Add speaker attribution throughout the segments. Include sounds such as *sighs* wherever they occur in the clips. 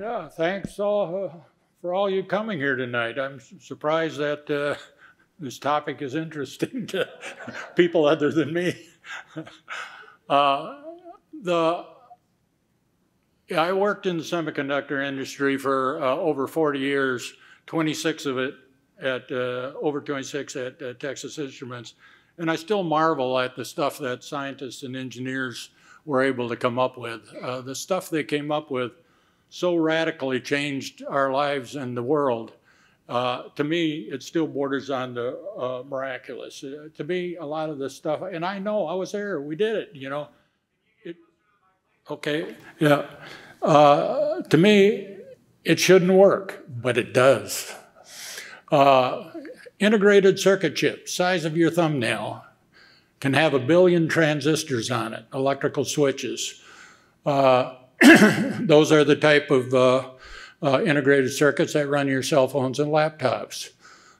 Speaker 1: Yeah, thanks all uh, for all you coming here tonight. I'm surprised that uh, this topic is interesting *laughs* to people other than me. *laughs* uh, the I worked in the semiconductor industry for uh, over 40 years, 26 of it at uh, over 26 at uh, Texas Instruments, and I still marvel at the stuff that scientists and engineers were able to come up with. The stuff they came up with so radically changed our lives and the world. Uh, to me, it still borders on the uh, miraculous. Uh, to me, a lot of this stuff, and I know I was there, we did it, you know. It, okay, yeah. Uh, to me, it shouldn't work, but it does. Uh, integrated circuit chip, size of your thumbnail, can have a billion transistors on it, electrical switches. Uh, *coughs* those are the type of uh, uh, integrated circuits that run your cell phones and laptops.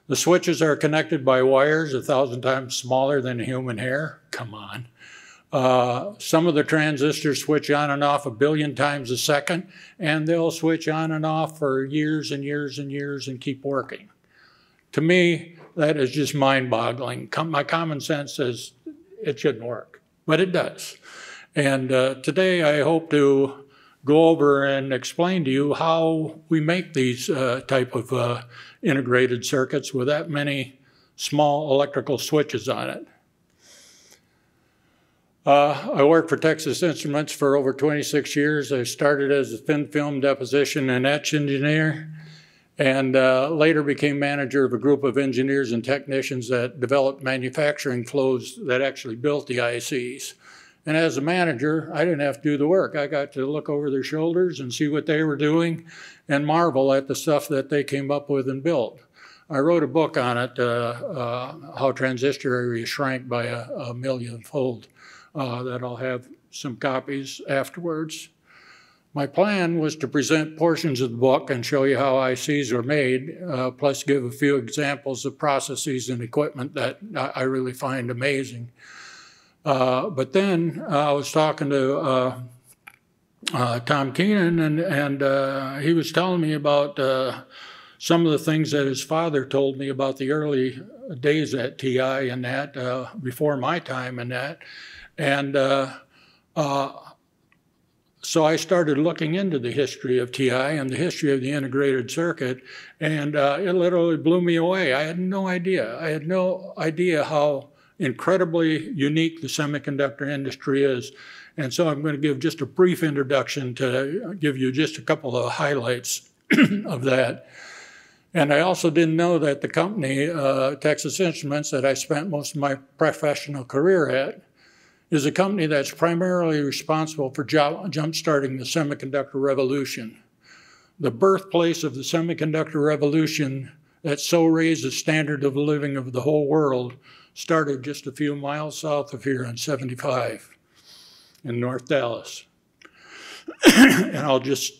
Speaker 1: The switches are connected by wires a thousand times smaller than a human hair. Come on. Uh, some of the transistors switch on and off a billion times a second, and they'll switch on and off for years and years and years and keep working. To me, that is just mind boggling. Com my common sense says it shouldn't work, but it does. And uh, today I hope to go over and explain to you how we make these uh, type of uh, integrated circuits with that many small electrical switches on it. Uh, I worked for Texas Instruments for over 26 years. I started as a thin film deposition and etch engineer and uh, later became manager of a group of engineers and technicians that developed manufacturing flows that actually built the ICs. And as a manager, I didn't have to do the work. I got to look over their shoulders and see what they were doing and marvel at the stuff that they came up with and built. I wrote a book on it, uh, uh, How Transistor Area Shrank by a, a Millionfold, uh, that I'll have some copies afterwards. My plan was to present portions of the book and show you how ICs are made, uh, plus give a few examples of processes and equipment that I really find amazing. Uh, but then uh, I was talking to uh, uh Tom Keenan, and, and uh, he was telling me about uh, some of the things that his father told me about the early days at TI and that, before my time and that. And so I started looking into the history of TI and the history of the integrated circuit, and it literally blew me away. I had no idea. I had no idea how incredibly unique the semiconductor industry is. And so I'm going to give just a brief introduction to give you just a couple of highlights *clears throat* of that. And I also didn't know that the company, uh, Texas Instruments, that I spent most of my professional career at, is a company that's primarily responsible for jump-starting the semiconductor revolution. The birthplace of the semiconductor revolution that so raised the standard of living of the whole world started just a few miles south of here on 75 in North Dallas. *coughs* and I'll just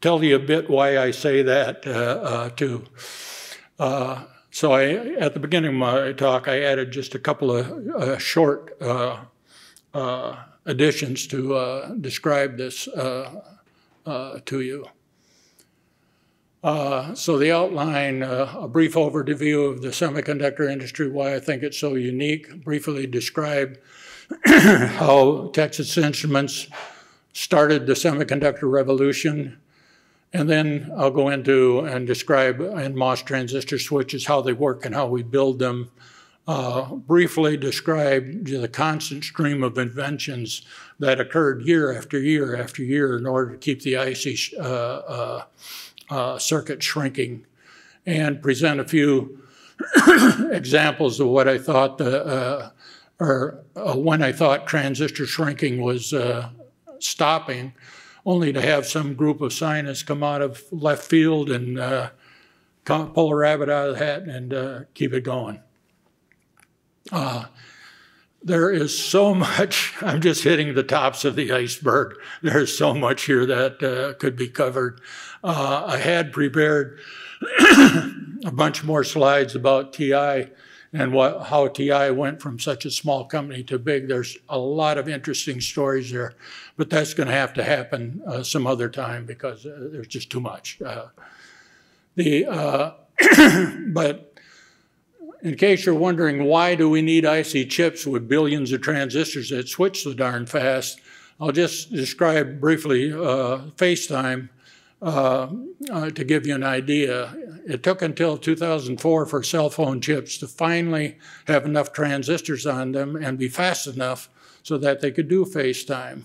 Speaker 1: tell you a bit why I say that uh, uh, too. Uh, so I, at the beginning of my talk, I added just a couple of uh, short uh, uh, additions to describe this to you. Uh, so the outline, uh, a brief overview of the semiconductor industry, why I think it's so unique, briefly describe *clears throat* how Texas Instruments started the semiconductor revolution, and then I'll go into and describe NMOS transistor switches, how they work and how we build them. Uh, briefly describe the constant stream of inventions that occurred year after year after year in order to keep the IC uh, uh, uh, circuit shrinking and present a few *coughs* examples of what I thought the, uh, or uh, when I thought transistor shrinking was uh, stopping, only to have some group of scientists come out of left field and uh, pull a rabbit out of the hat and uh, keep it going. there is so *laughs* much, I'm just hitting the tops of the iceberg. There's so much here that could be covered. Uh, I had prepared *clears throat* a bunch more slides about TI and what, how TI went from such a small company to big. There's a lot of interesting stories there, but that's going to have to happen uh, some other time because uh, there's just too much. Uh, the uh, *clears throat* but in case you're wondering why do we need IC chips with billions of transistors that switch so darn fast, I'll just describe briefly uh, FaceTime uh, uh, to give you an idea. It took until 2004 for cell phone chips to finally have enough transistors on them and be fast enough so that they could do FaceTime.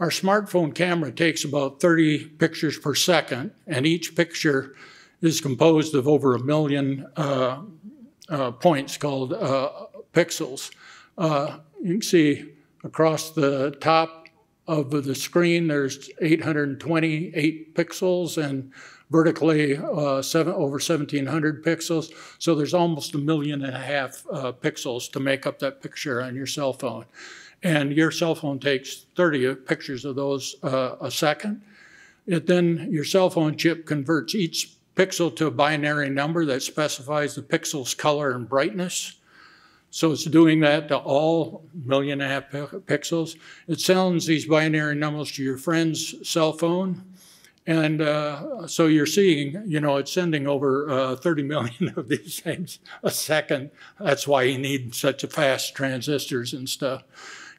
Speaker 1: Our smartphone camera takes about 30 pictures per second, and each picture is composed of over a million uh, uh, points called uh, pixels. You can see across the top of the screen there's 828 pixels and vertically uh, seven, over 1700 pixels. So there's almost a million and a half uh, pixels to make up that picture on your cell phone. And your cell phone takes 30 pictures of those a second. It then, your cell phone chip converts each pixel to a binary number that specifies the pixel's color and brightness. So it's doing that to all million and a half pixels. It sends these binary numbers to your friend's cell phone. And uh, so you're seeing, you know, it's sending over uh, 30 million of these things a second. That's why you need such a fast transistors and stuff.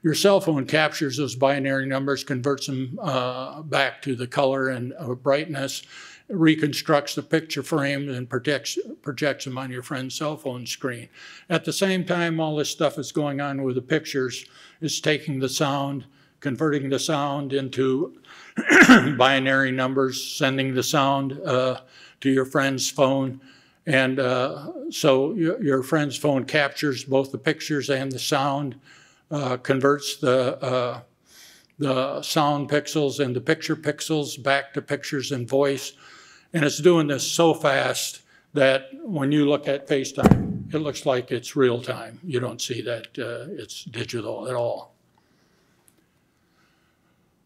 Speaker 1: Your cell phone captures those binary numbers, converts them uh, back to the color and uh, brightness, reconstructs the picture frame and projects, projects them on your friend's cell phone screen. At the same time, all this stuff is going on with the pictures. It's taking the sound, converting the sound into *clears throat* binary numbers, sending the sound uh, to your friend's phone. And uh, so your, your, friend's phone captures both the pictures and the sound, uh, converts the uh, the sound pixels and the picture pixels back to pictures and voice, and it's doing this so fast that when you look at FaceTime, it looks like it's real time. You don't see that uh, it's digital at all.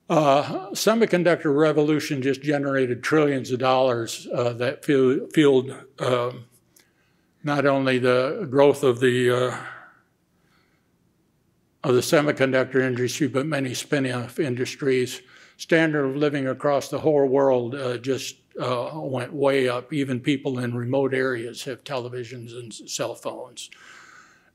Speaker 1: Uh, semiconductor revolution just generated trillions of dollars uh, that fueled um, not only the growth of the uh, of the semiconductor industry, but many spin-off industries. Standard of living across the whole world uh, just uh, went way up. Even people in remote areas have televisions and cell phones.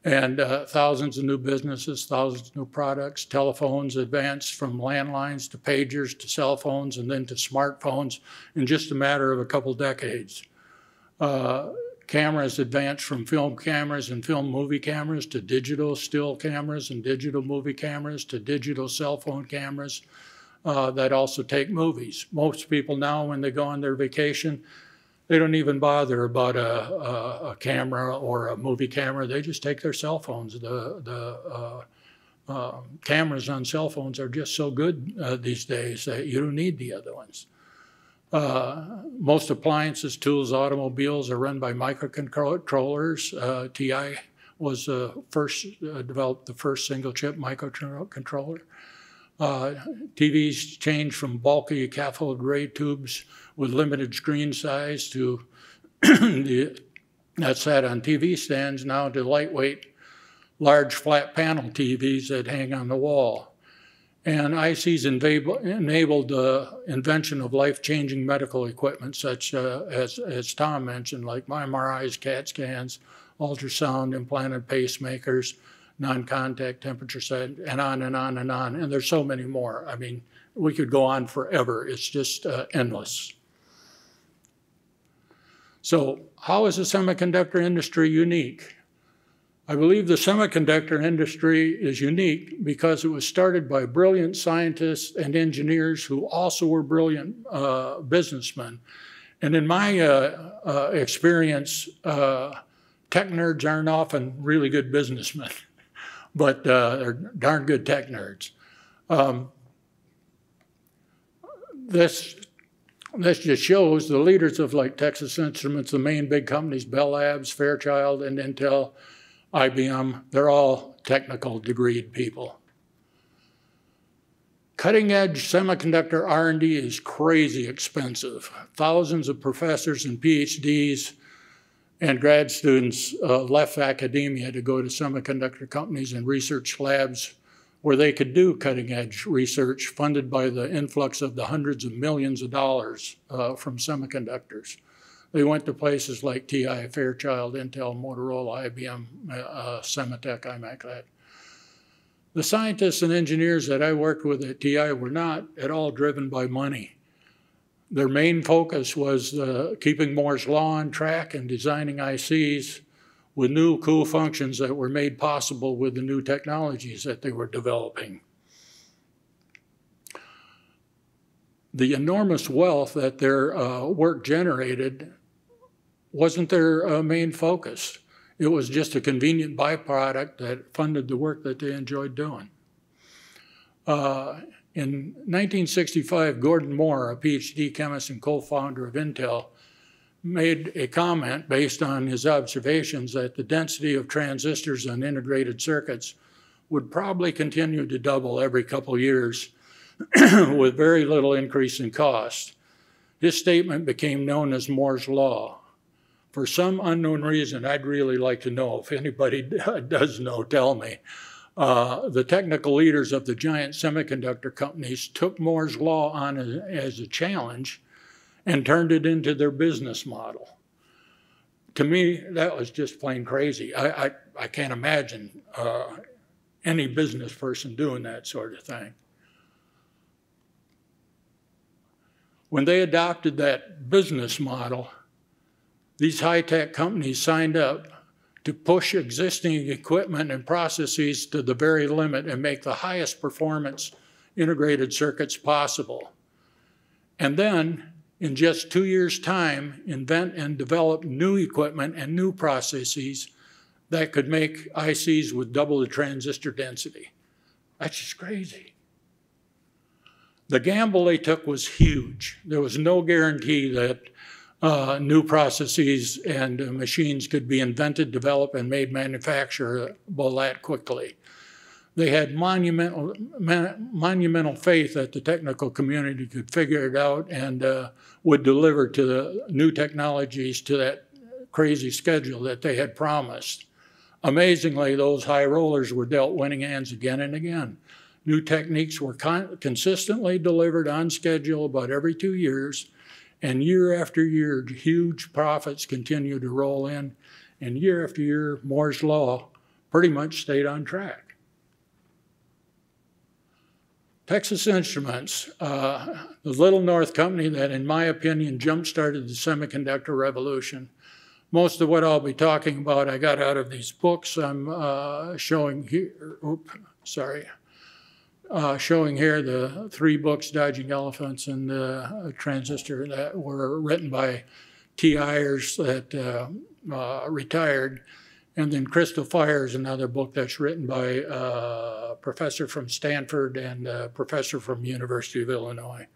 Speaker 1: And uh, thousands of new businesses, thousands of new products, telephones advanced from landlines to pagers to cell phones and then to smartphones in just a matter of a couple decades. Uh, cameras advanced from film cameras and film movie cameras to digital still cameras and digital movie cameras to digital cell phone cameras uh, that also take movies. Most people now, when they go on their vacation, they don't even bother about a, a, a camera or a movie camera. They just take their cell phones. The, the uh, uh, cameras on cell phones are just so good uh, these days that you don't need the other ones. Uh, most appliances, tools, automobiles are run by microcontrollers. Uh, TI was first developed the first single chip microcontroller. Uh, TVs changed from bulky cathode ray tubes with limited screen size to *clears throat* the, that sat on TV stands now to lightweight, large flat panel TVs that hang on the wall. And ICs enabled the invention of life-changing medical equipment such uh, as, as Tom mentioned, like MRIs, CAT scans, ultrasound, implanted pacemakers, non-contact temperature set, and on and on and on. And there's so many more. I mean, we could go on forever. It's just uh, endless. So how is the semiconductor industry unique? I believe the semiconductor industry is unique because it was started by brilliant scientists and engineers who also were brilliant uh, businessmen. And in my uh, uh experience, uh, tech nerds aren't often really good businessmen. *laughs* but uh, they're darn good tech nerds. Um, this this just shows the leaders of like Texas Instruments, the main big companies, Bell Labs, Fairchild, and Intel, IBM. They're all technical degreed people. Cutting edge semiconductor R&D is crazy expensive. Thousands of professors and PhDs and grad students uh, left academia to go to semiconductor companies and research labs where they could do cutting edge research funded by the influx of the hundreds of millions of dollars uh, from semiconductors. They went to places like TI, Fairchild, Intel, Motorola, IBM, uh, Sematech, IMACLAD. The scientists and engineers that I worked with at TI were not at all driven by money. Their main focus was uh, keeping Moore's Law on track and designing ICs with new cool functions that were made possible with the new technologies that they were developing. The enormous wealth that their uh, work generated wasn't their uh, main focus. It was just a convenient byproduct that funded the work that they enjoyed doing. Uh, in 1965, Gordon Moore, a PhD chemist and co-founder of Intel, made a comment based on his observations that the density of transistors on integrated circuits would probably continue to double every couple years *clears throat* with very little increase in cost. This statement became known as Moore's Law. For some unknown reason, I'd really like to know. If anybody *laughs* does know, tell me. Uh, the technical leaders of the giant semiconductor companies took Moore's Law on as, as, a challenge and turned it into their business model. To me, that was just plain crazy. I, I, I can't imagine uh, any business person doing that sort of thing. When they adopted that business model, these high-tech companies signed up to push existing equipment and processes to the very limit and make the highest performance integrated circuits possible. And then, in just two years' time, invent and develop new equipment and new processes that could make ICs with double the transistor density. That's just crazy. The gamble they took was huge. There was no guarantee that uh, new processes and uh, machines could be invented, developed, and made manufacturable that quickly. They had monumental, monumental faith that the technical community could figure it out and uh, would deliver to the new technologies to that crazy schedule that they had promised. Amazingly, those high rollers were dealt winning hands again and again. New techniques were con consistently delivered on schedule about every two years, and year after year, huge profits continued to roll in. And year after year, Moore's Law pretty much stayed on track. Texas Instruments, uh, the little North company that, in my opinion, jump-started the semiconductor revolution. Most of what I'll be talking about I got out of these books I'm uh, showing here. Oop, sorry uh, showing here the three books, Dodging Elephants and uh, Transistor, that were written by TIers that uh, uh, retired. And then Crystal Fire is another book that's written by a uh, professor from Stanford and a professor from University of Illinois.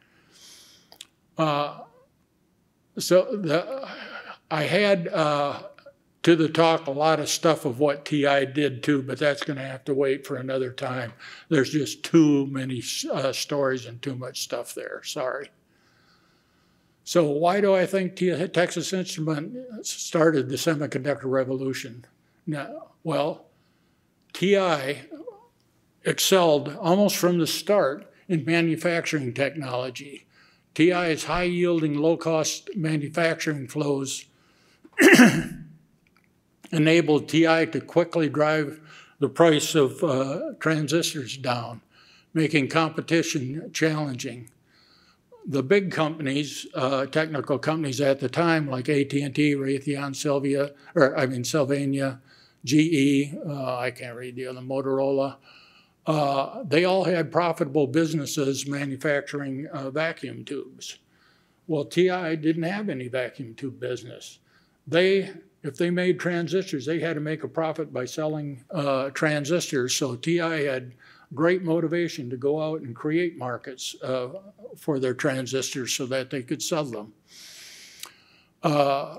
Speaker 1: Uh, so the, I had to the talk a lot of stuff of what TI did too, but that's going to have to wait for another time. There's just too many uh, stories and too much stuff there. Sorry. So why do I think Texas Instrument started the semiconductor revolution? Now, well, TI excelled almost from the start in manufacturing technology. TI's high-yielding, low-cost manufacturing flows *clears throat* enabled TI to quickly drive the price of uh, transistors down, making competition challenging. The big companies, uh, technical companies at the time, like AT&T, Raytheon, Sylvia, or I mean Sylvania, GE, uh, I can't read the other, Motorola, uh, they all had profitable businesses manufacturing uh, vacuum tubes. Well, TI didn't have any vacuum tube business. They if they made transistors, they had to make a profit by selling uh, transistors. So TI had great motivation to go out and create markets uh, for their transistors so that they could sell them. Uh,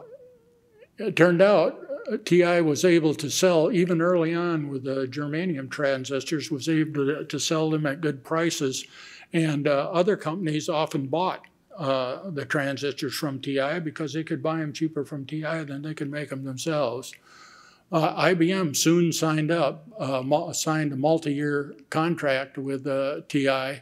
Speaker 1: it turned out uh, TI was able to sell, even early on with the germanium transistors, was able to, to sell them at good prices. And uh, other companies often bought uh, the transistors from TI because they could buy them cheaper from TI than they could make them themselves. Uh, IBM soon signed up, uh, signed a multi-year contract with uh, TI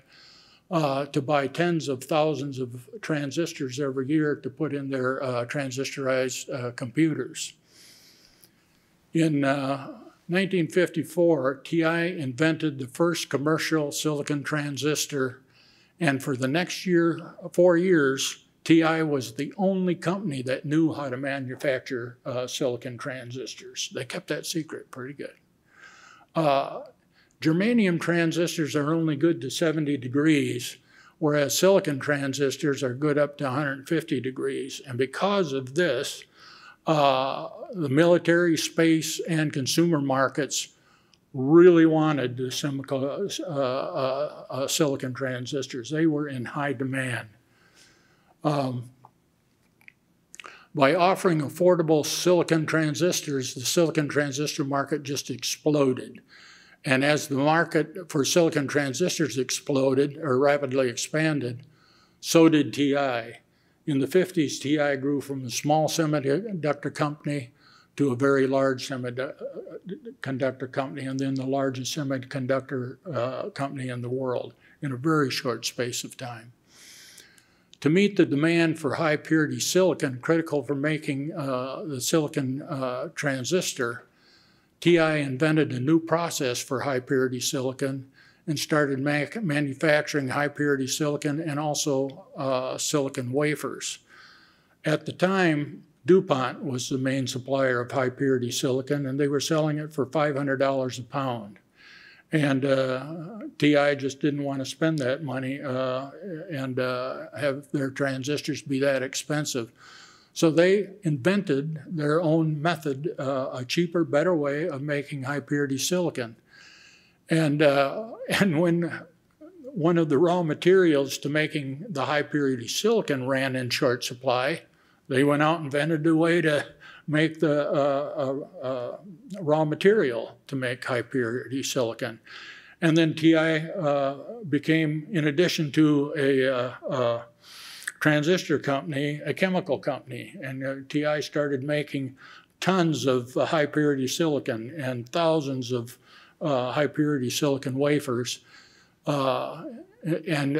Speaker 1: uh, to buy tens of thousands of transistors every year to put in their transistorized computers. In 1954, TI invented the first commercial silicon transistor, and for the next year, four years, TI was the only company that knew how to manufacture uh, silicon transistors. They kept that secret pretty good. Uh, germanium transistors are only good to 70 degrees, whereas silicon transistors are good up to 150 degrees. And because of this, uh, the military, space, and consumer markets really wanted the uh, uh, uh, silicon transistors. They were in high demand. Um, by offering affordable silicon transistors, the silicon transistor market just exploded. And as the market for silicon transistors exploded or rapidly expanded, so did TI. In the 50s, TI grew from a small semiconductor company to a very large semiconductor company and then the largest semiconductor uh, company in the world in a very short space of time. To meet the demand for high purity silicon critical for making uh, the silicon uh, transistor, TI invented a new process for high purity silicon and started manufacturing high purity silicon and also uh, silicon wafers. At the time, DuPont was the main supplier of high purity silicon and they were selling it for $500 a pound. And uh, TI just didn't want to spend that money uh, and uh, have their transistors be that expensive. So they invented their own method, uh, a cheaper, better way of making high purity silicon. And, uh, *laughs* and when one of the raw materials to making the high purity silicon ran in short supply, they went out and invented a way to make the uh, uh, uh, raw material to make high purity silicon. And then TI uh, became, in addition to a uh, uh, transistor company, a chemical company. And TI started making tons of high purity silicon and thousands of high purity silicon wafers. and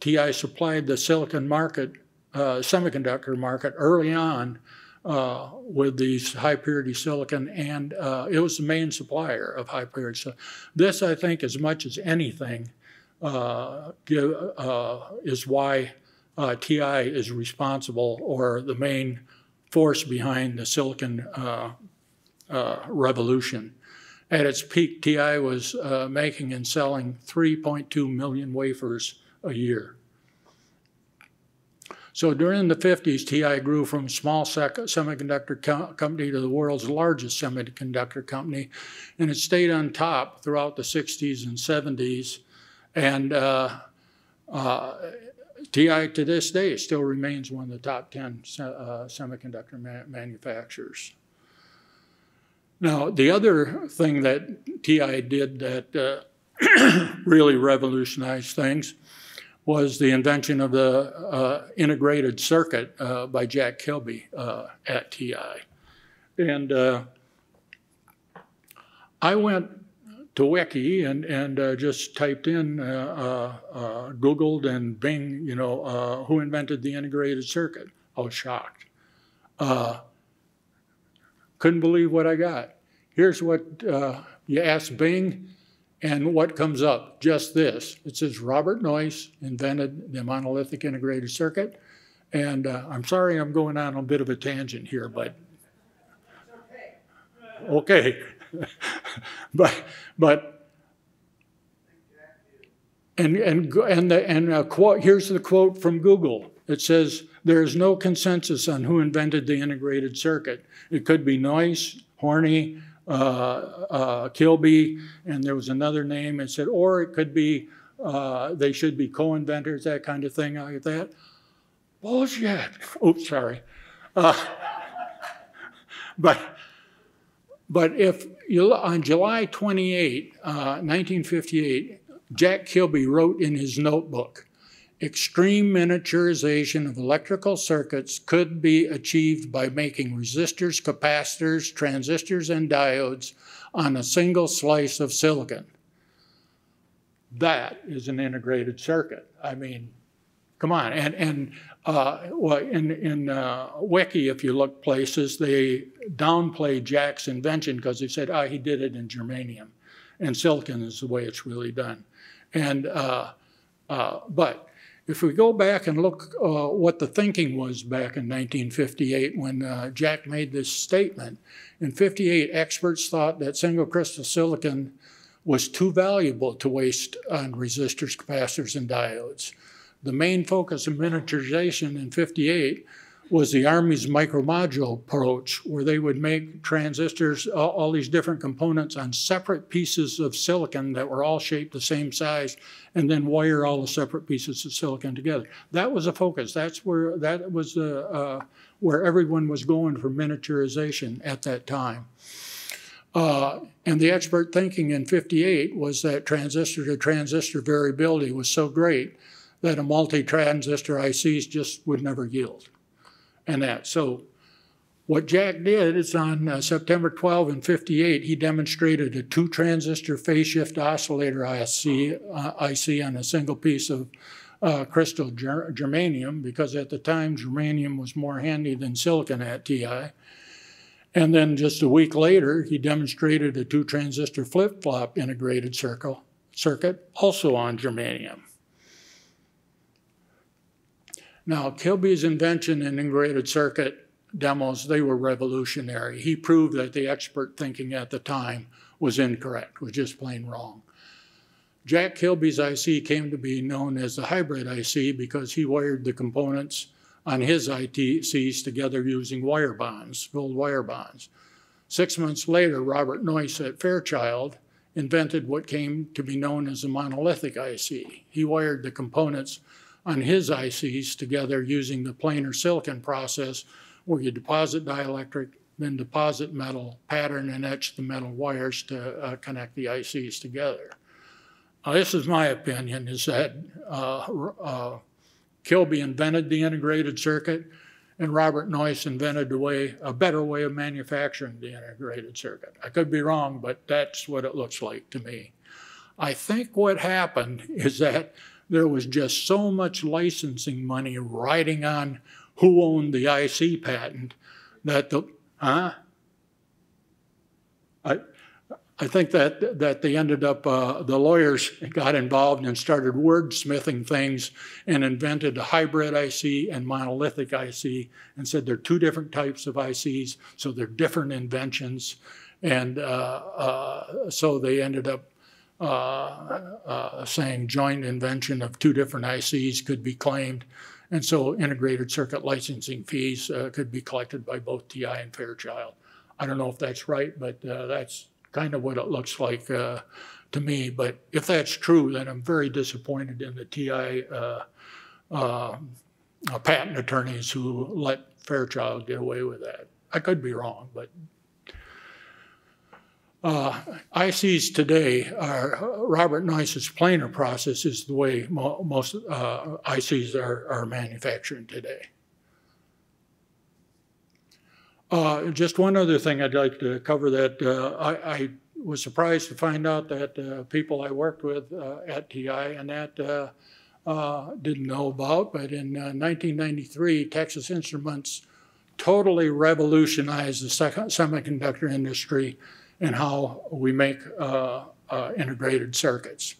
Speaker 1: TI supplied the silicon market, semiconductor market early on uh, with these high purity silicon, and uh, it was the main supplier of high purity silicon. This, I think, as much as anything, uh, give, uh, is why uh, TI is responsible or the main force behind the silicon uh, revolution. At its peak, TI was making and selling 3.2 million wafers a year. So during the 50s, TI grew from small semiconductor co company to the world's largest semiconductor company, and it stayed on top throughout the 60s and 70s. And uh, uh, TI to this day still remains one of the top 10 uh, semiconductor ma manufacturers. Now, the other thing that TI did that uh, *clears throat* really revolutionized things was the invention of the uh, integrated circuit uh, by Jack Kilby uh, at TI. And uh, I went to Wiki and, and uh, just typed in, uh, Googled and Bing, you know, who invented the integrated circuit. I was shocked. couldn't believe what I got. Here's what you ask Bing, and what comes up? Just this. It says Robert Noyce invented the monolithic integrated circuit. And uh, I'm sorry I'm going on a bit of a tangent here, but okay. *laughs* but but and and and the and a quote here's the quote from Google. It says there is no consensus on who invented the integrated circuit. It could be Noyce, Hoerni, uh, Kilby, and there was another name. and said, or it could be uh, they should be co-inventors, that kind of thing like that. Bullshit. *laughs* Oops, sorry. Uh, *laughs* but but if you on July 28, 1958, uh, Jack Kilby wrote in his notebook, extreme miniaturization of electrical circuits could be achieved by making resistors, capacitors, transistors, and diodes on a single slice of silicon. That is an integrated circuit. I mean, come on. And, and uh, well, in, in uh, Wiki, if you look places, they downplay Jack's invention because they said, ah, he did it in germanium. And silicon is the way it's really done. And, uh, uh but if we go back and look uh, what the thinking was back in 1958 when uh, Jack made this statement, in 58 experts thought that single crystal silicon was too valuable to waste on resistors, capacitors, and diodes. The main focus of miniaturization in 58 was the Army's micromodule approach, where they would make transistors, all, all, these different components on separate pieces of silicon that were all shaped the same size, and then wire all the separate pieces of silicon together. That was a focus. That's where that was uh, uh, where everyone was going for miniaturization at that time. Uh, and the expert thinking in 58 was that transistor to transistor variability was so great that a multi-transistor ICs just would never yield and that. So what Jack did is on uh, September 12 and 58, he demonstrated a two transistor phase shift oscillator IC, uh, IC on a single piece of uh, crystal ger germanium because at the time germanium was more handy than silicon at TI. And then just a week later, he demonstrated a two transistor flip flop integrated circle, circuit also on germanium. Now, Kilby's invention in integrated circuit demos, they were revolutionary. He proved that the expert thinking at the time was incorrect, was just plain wrong. Jack Kilby's IC came to be known as the hybrid IC because he wired the components on his ITCs together using wire bonds, filled wire bonds. Six months later, Robert Noyce at Fairchild invented what came to be known as the monolithic IC. He wired the components on his ICs together using the planar silicon process where you deposit dielectric, then deposit metal, pattern and etch the metal wires to uh, connect the ICs together. Now, this is my opinion, is that uh, uh, Kilby invented the integrated circuit and Robert Noyce invented a way, a better way of manufacturing the integrated circuit. I could be wrong, but that's what it looks like to me. I think what happened is that there was just so much licensing money riding on who owned the IC patent that the, huh? I, I think that, that they ended up, uh, the lawyers *laughs* got involved and started wordsmithing things and invented a hybrid IC and monolithic IC and said they're two different types of ICs, so they're different inventions. And uh, uh, so they ended up saying joint invention of two different ICs could be claimed. And so integrated circuit licensing fees uh, could be collected by both TI and Fairchild. I don't know if that's right, but that's kind of what it looks like to me. But if that's true, then I'm very disappointed in the TI uh, uh, patent attorneys who let Fairchild get away with that. I could be wrong, but uh, ICs today are, Robert Noyce's planar process is the way mo most uh, ICs are, are manufactured today. Uh, just one other thing I'd like to cover that uh, I, I, was surprised to find out that uh, people I worked with uh, at TI and that didn't know about, but in 1993, Texas Instruments totally revolutionized the semiconductor industry and how we make uh, uh, integrated circuits.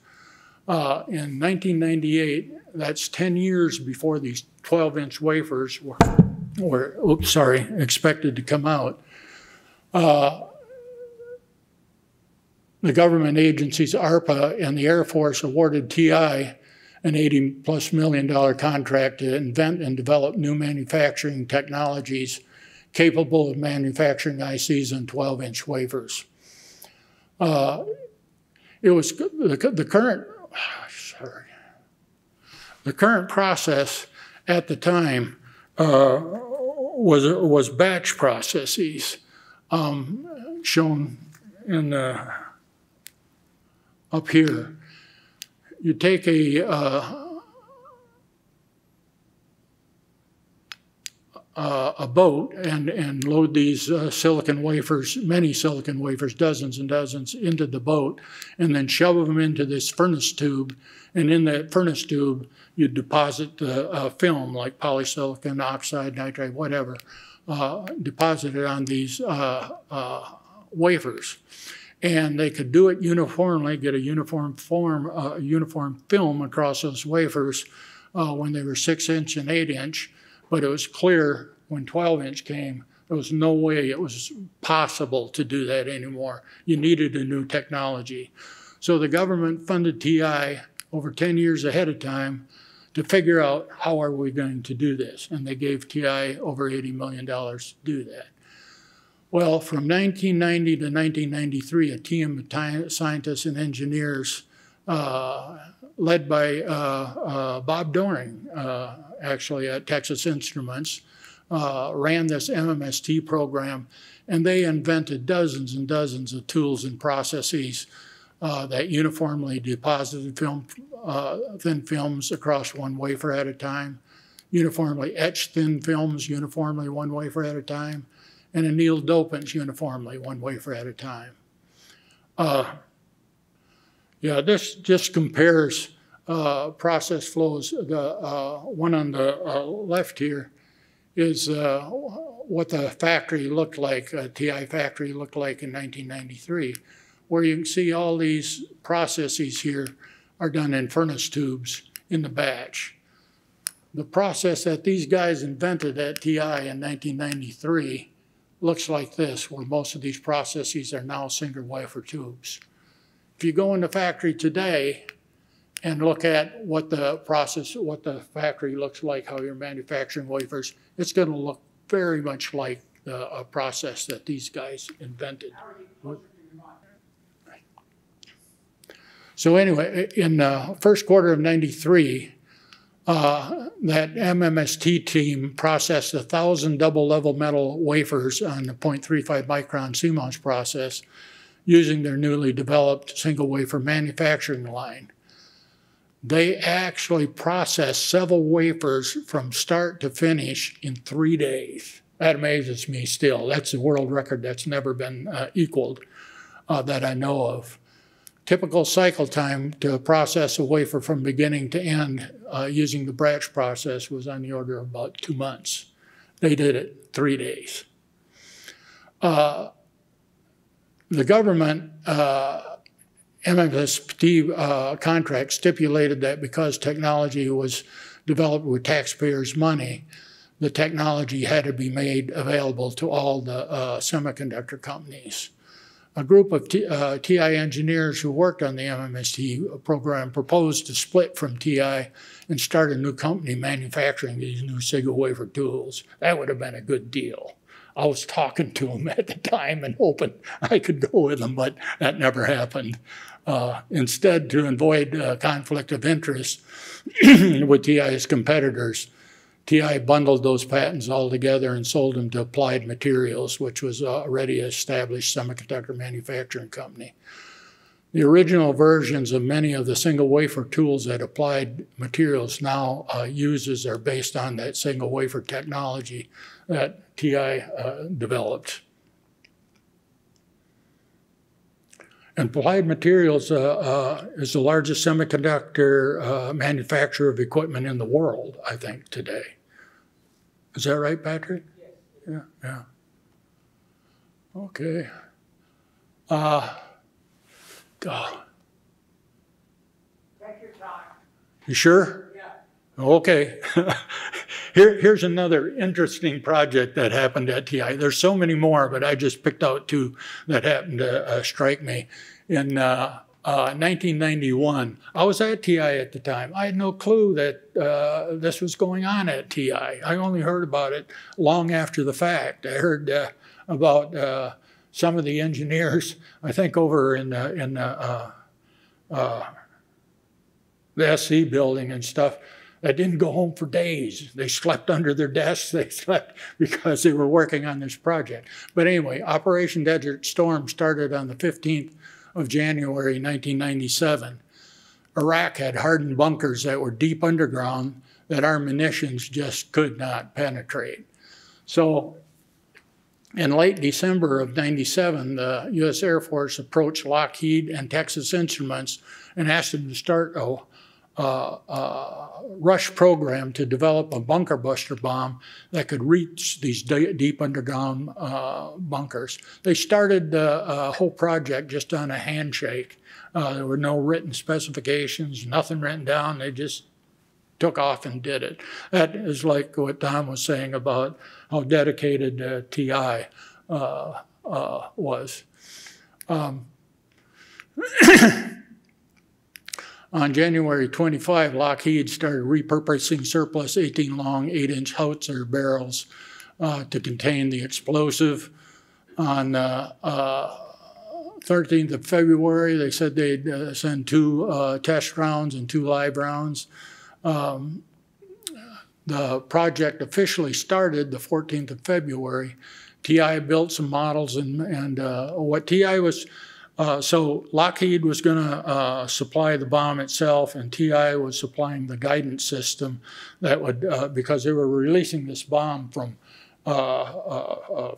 Speaker 1: Uh, in 1998, that's 10 years before these 12-inch wafers were, were oops, sorry, expected to come out. Uh, the government agencies, ARPA and the Air Force awarded TI an 80 plus million dollar contract to invent and develop new manufacturing technologies capable of manufacturing ICs on 12 inch wafers. Uh, it was the, the current, *sighs* sorry, the current process at the time uh, was was batch processes, um, shown in the, up here. You take a uh, a boat and, and load these uh, silicon wafers, many silicon wafers, dozens and dozens, into the boat, and then shove them into this furnace tube. And in that furnace tube, you deposit the uh, film like polysilicon, oxide, nitride, whatever, uh, deposited on these uh, uh, wafers. And they could do it uniformly, get a uniform form, uniform film across those wafers when they were six inch and eight inch. But it was clear when 12 inch came, there was no way it was possible to do that anymore. You needed a new technology. So the government funded TI over 10 years ahead of time to figure out how are we going to do this. And they gave TI over $80 million to do that. Well, from 1990 to 1993, a team of scientists and engineers uh, led by uh, uh, Bob Doering, uh, actually at Texas Instruments, uh, ran this MMST program, and they invented dozens and dozens of tools and processes uh, that uniformly deposited film, uh, thin films across one wafer at a time, uniformly etched thin films uniformly one wafer at a time, and annealed dopants uniformly one wafer at a time. Uh, yeah, this just compares uh, process flows. The uh, one on the uh, left here is what the factory looked like, a TI factory looked like in 1993 where you can see all these processes here are done in furnace tubes in the batch. The process that these guys invented at TI in 1993 looks like this, where most of these processes are now single wafer tubes. If you go in the factory today and look at what the process, what the factory looks like, how you're manufacturing wafers, it's going to look very much like the process that these guys invented. So anyway, in the first quarter of 93, uh, that MMST team processed a thousand double level metal wafers on the 0.35 micron CMOS process using their newly developed single wafer manufacturing line. They actually processed several wafers from start to finish in three days. That amazes me still. That's a world record that's never been uh, equaled uh, that I know of. Typical cycle time to process a wafer from beginning to end uh, using the batch process was on the order of about two months. They did it three days. Uh, the government MMST uh, contract stipulated that because technology was developed with taxpayers' money, the technology had to be made available to all the uh, semiconductor companies a group of T, uh, TI engineers who worked on the MMST program proposed to split from TI and start a new company manufacturing these new single wafer tools. That would have been a good deal. I was talking to them *laughs* at the time and hoping I could go with them, but that never happened. Uh, instead, to avoid uh, conflict of interest *clears throat* with TI's competitors, TI bundled those patents all together and sold them to Applied Materials, which was already an established semiconductor manufacturing company. The original versions of many of the single wafer tools that Applied Materials now uh, uses are based on that single wafer technology that TI uh, developed. And Applied Materials uh, uh, is the largest semiconductor uh, manufacturer of equipment in the world, I think, today. Is that right, Patrick? Yes. Yeah, yeah. Okay. Uh, God. Take your time. You sure? Yeah. Okay. *laughs* Here, here's another interesting project that happened at TI. There's so many more, but I just picked out two that happened to uh, strike me. In uh, uh, 1991, I was at TI at the time. I had no clue that uh, this was going on at TI. I only heard about it long after the fact. I heard uh, about uh, some of the engineers, I think over in the, in the, the SC building and stuff that didn't go home for days. They slept under their desks. They *laughs* slept because they were working on this project. But anyway, Operation Desert Storm started on the 15th of January 1997. Iraq had hardened bunkers that were deep underground that our munitions just could not penetrate. So in late December of 97, the U.S. Air Force approached Lockheed and Texas Instruments and asked them to start a, uh, uh, rush program to develop a bunker buster bomb that could reach these deep underground uh, bunkers. They started the whole project just on a handshake. Uh, there were no written specifications, nothing written down. They just took off and did it. That is like what Tom was saying about how dedicated uh, TI uh, uh, was. Um, *clears throat* on January 25, Lockheed started repurposing surplus 18 long, 8 inch howitzer barrels uh, to contain the explosive. On 13th uh, of February, they said they'd send two test rounds and two live rounds. Um, the project officially started the 14th of February. TI built some models and, and uh, what TI was, uh, so Lockheed was going to uh, supply the bomb itself and TI was supplying the guidance system that would, uh, because they were releasing this bomb from uh, uh,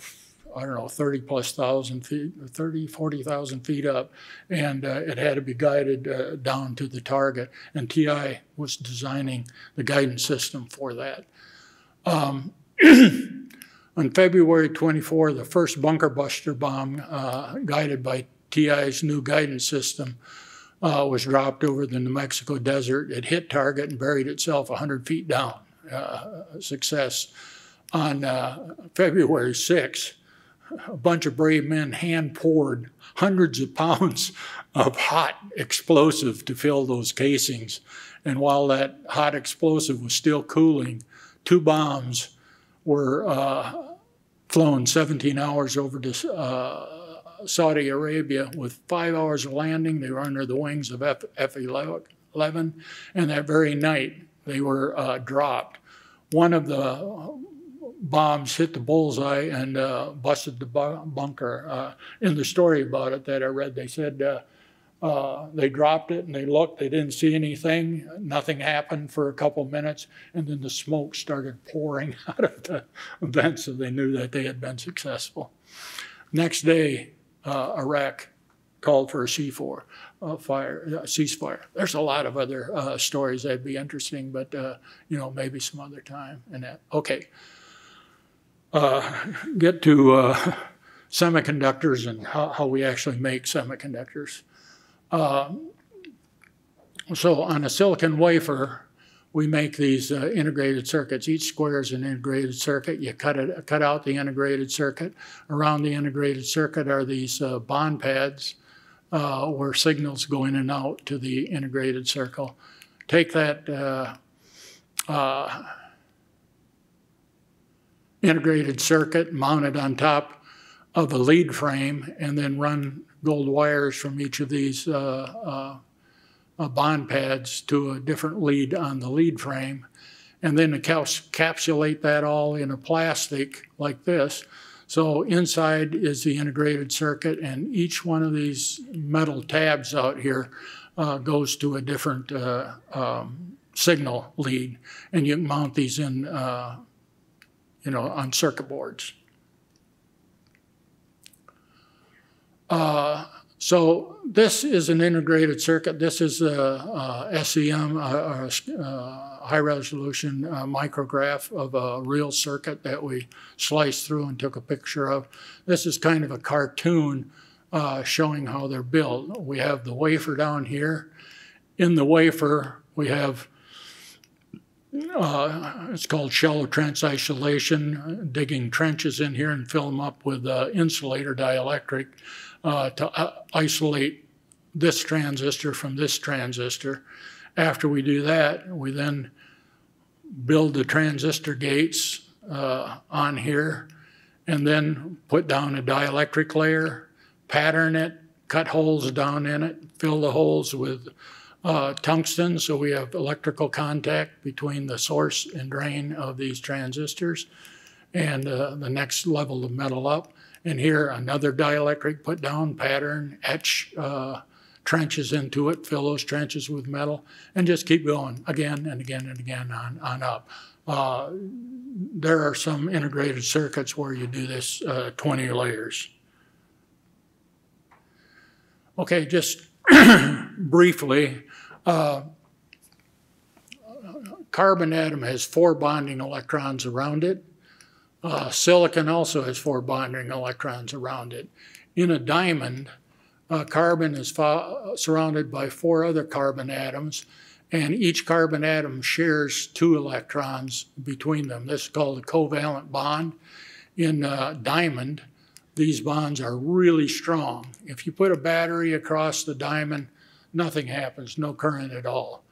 Speaker 1: I don't know, 30 plus thousand feet, 30, 40,000 feet up, and it had to be guided down to the target. And TI was designing the guidance system for that. Um, *clears throat* on February 24, the first bunker buster bomb, guided by TI's new guidance system, uh, was dropped over the New Mexico desert. It hit target and buried itself 100 feet down. Uh, success. On uh, February 6, a bunch of brave men hand poured hundreds of pounds *laughs* of hot explosive to fill those casings. And while that hot explosive was still cooling, two bombs were uh, flown 17 hours over to uh, Saudi Arabia with five hours of landing. They were under the wings of F 11. And that very night, they were uh, dropped. One of the bombs hit the bullseye and uh, busted the bu bunker. Uh, in the story about it that I read, they said uh, uh, they dropped it and they looked, they didn't see anything, nothing happened for a couple minutes, and then the smoke started pouring *laughs* out of the vent, so they knew that they had been successful. Next day, uh, Iraq called for a C4 uh, fire, uh, ceasefire. There's a lot of other uh, stories that'd be interesting, but uh, you know maybe some other time. And that okay uh, get to uh, semiconductors and how, how, we actually make semiconductors. Uh, so on a silicon wafer, we make these uh, integrated circuits. Each square is an integrated circuit. You cut it, cut out the integrated circuit. Around the integrated circuit are these uh, bond pads uh, where signals go in and out to the integrated circle. Take that integrated circuit mounted on top of a lead frame and then run gold wires from each of these uh, uh, uh bond pads to a different lead on the lead frame and then encapsulate that all in a plastic like this. So inside is the integrated circuit and each one of these metal tabs out here uh, goes to a different uh, um, signal lead and you mount these in uh, you know, on circuit boards. So this is an integrated circuit. This is a, a SEM, a, a high resolution uh, micrograph of a real circuit that we sliced through and took a picture of. This is kind of a cartoon uh, showing how they're built. We have the wafer down here. In the wafer, we have uh, it's called shallow trench isolation, digging trenches in here and fill them up with uh, insulator dielectric uh, to uh, isolate this transistor from this transistor. After we do that, we then build the transistor gates uh, on here and then put down a dielectric layer, pattern it, cut holes down in it, fill the holes with uh, tungsten, so we have electrical contact between the source and drain of these transistors. And uh, the next level of metal up. And here, another dielectric put down pattern, etch uh, trenches into it, fill those trenches with metal, and just keep going again and again and again on, on up. Uh, there are some integrated circuits where you do this uh, 20 layers. Okay, just *clears throat* briefly, uh, carbon atom has four bonding electrons around it. Uh, silicon also has four bonding electrons around it. In a diamond, uh, carbon is surrounded by four other carbon atoms, and each carbon atom shares two electrons between them. This is called a covalent bond. In uh, diamond, these bonds are really strong. If you put a battery across the diamond, nothing happens, no current at all.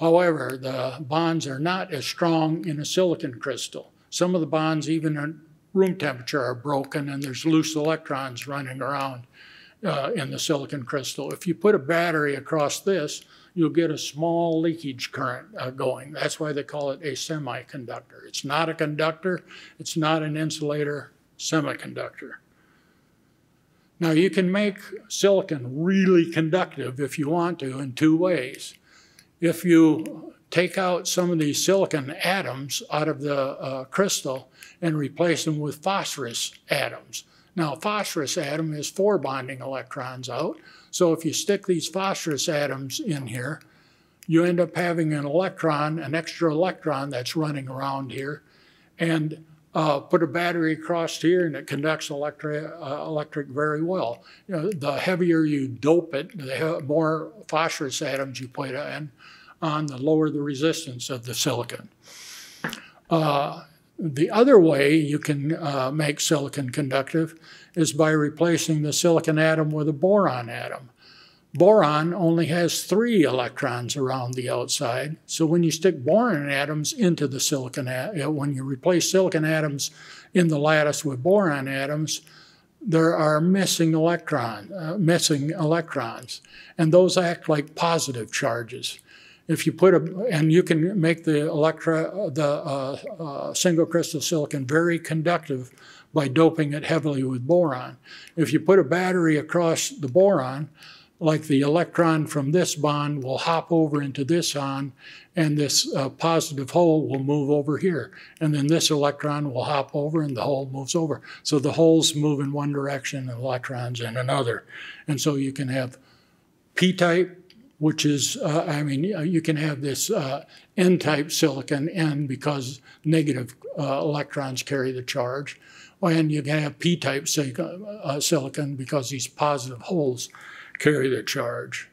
Speaker 1: However, the bonds are not as strong in a silicon crystal. Some of the bonds, even at room temperature, are broken and there's loose electrons running around uh, in the silicon crystal. If you put a battery across this, you'll get a small leakage current uh, going. That's why they call it a semiconductor. It's not a conductor, it's not an insulator, semiconductor. Now you can make silicon really conductive if you want to in two ways. If you take out some of these silicon atoms out of the uh, crystal and replace them with phosphorus atoms. Now, phosphorus atom is four bonding electrons out. So if you stick these phosphorus atoms in here, you end up having an electron, an extra electron that's running around here. And uh, put a battery across here and it conducts electric, uh, electric very well. You know, the heavier you dope it, the more phosphorus atoms you put in on, the lower the resistance of the silicon. Uh, the other way you can uh, make silicon conductive is by replacing the silicon atom with a boron atom. Boron only has three electrons around the outside. So when you stick boron atoms into the silicon, when you replace silicon atoms in the lattice with boron atoms, there are missing electron, uh, missing electrons, and those act like positive charges. If you put a, and you can make the electra, the uh, uh, single crystal silicon very conductive by doping it heavily with boron. If you put a battery across the boron, like the electron from this bond will hop over into this on, and this uh, positive hole will move over here. And then this electron will hop over and the hole moves over. So the holes move in one direction and electrons in another. And so you can have p-type, which is, uh, I mean, uh, you can have this uh, n-type silicon, n because negative uh, electrons carry the charge. And you can have p-type uh, silicon because these positive holes carry the charge.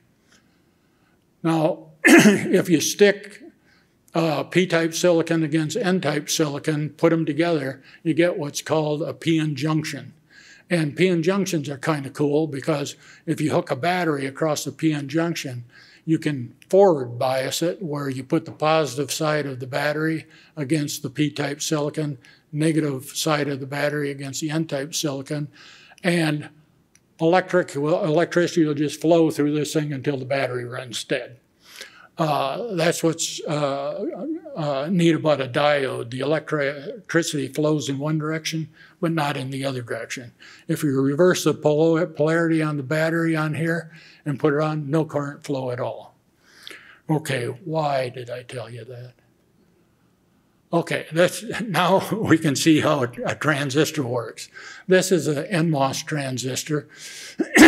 Speaker 1: Now, *clears throat* if you stick uh, p-type silicon against n-type silicon, put them together, you get what's called a p-n junction. And p-n junctions are kind of cool because if you hook a battery across the p-n junction, you can forward bias it where you put the positive side of the battery against the p-type silicon, negative side of the battery against the n-type silicon, and electric well, electricity will just flow through this thing until the battery runs dead. Uh, that's what's uh, uh, neat about a diode. The electricity flows in one direction, but not in the other direction. If you reverse the polarity on the battery on here and put it on, no current flow at all. Okay, why did I tell you that? Okay, that's, *laughs* now *laughs* we can see how a, transistor works. This is an MOS transistor. *coughs*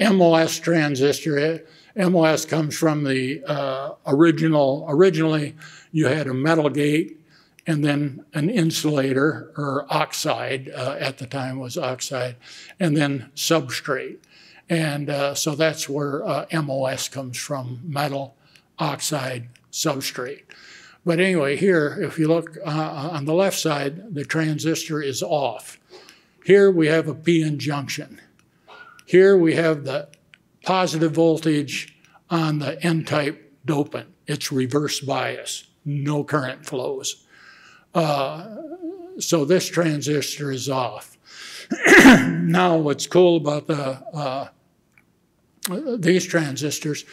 Speaker 1: MOS transistor, MOS comes from the uh, original, originally you had a metal gate and then an insulator or oxide, uh, at the time was oxide, and then substrate. And uh, so that's where uh, MOS comes from, metal, oxide, substrate. But anyway, here, if you look uh, on the left side, the transistor is off. Here we have a p-n junction. Here we have the positive voltage on the n-type dopant. It's reverse bias, no current flows. Uh, so this transistor is off. *clears throat* now what's cool about the uh, these transistors,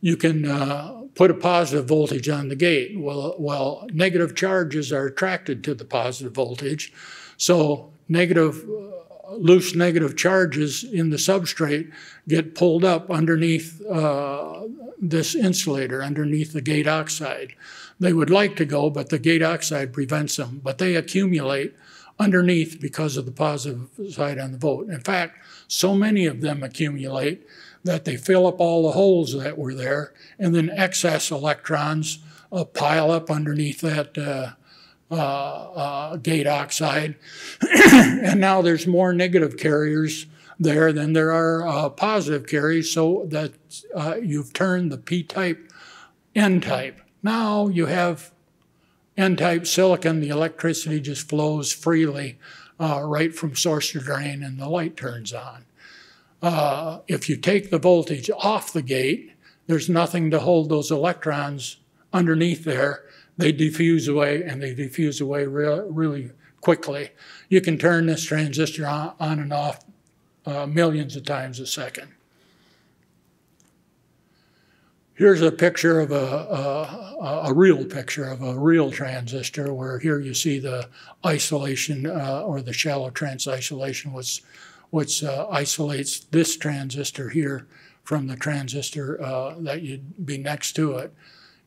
Speaker 1: you can uh, put a positive voltage on the gate. Well, well, negative charges are attracted to the positive voltage. So negative loose negative charges in the substrate get pulled up underneath uh, this insulator, underneath the gate oxide. They would like to go, but the gate oxide prevents them. But they accumulate underneath because of the positive side on the vote. In fact, so many of them accumulate that they fill up all the holes that were there, and then excess electrons uh, pile up underneath that uh, uh, uh gate oxide. *coughs* and now there's more negative carriers there than there are uh, positive carriers, so that uh, you've turned the p-type n-type. Now you have N-type silicon, the electricity just flows freely uh, right from source to drain and the light turns on. Uh, if you take the voltage off the gate, there's nothing to hold those electrons underneath there. They diffuse away and they diffuse away re really quickly. You can turn this transistor on, on and off uh, millions of times a second. Here's a picture of a, a, a, real picture of a real transistor where here you see the isolation uh, or the shallow trench isolation which, which uh, isolates this transistor here from the transistor uh, that you'd be next to it.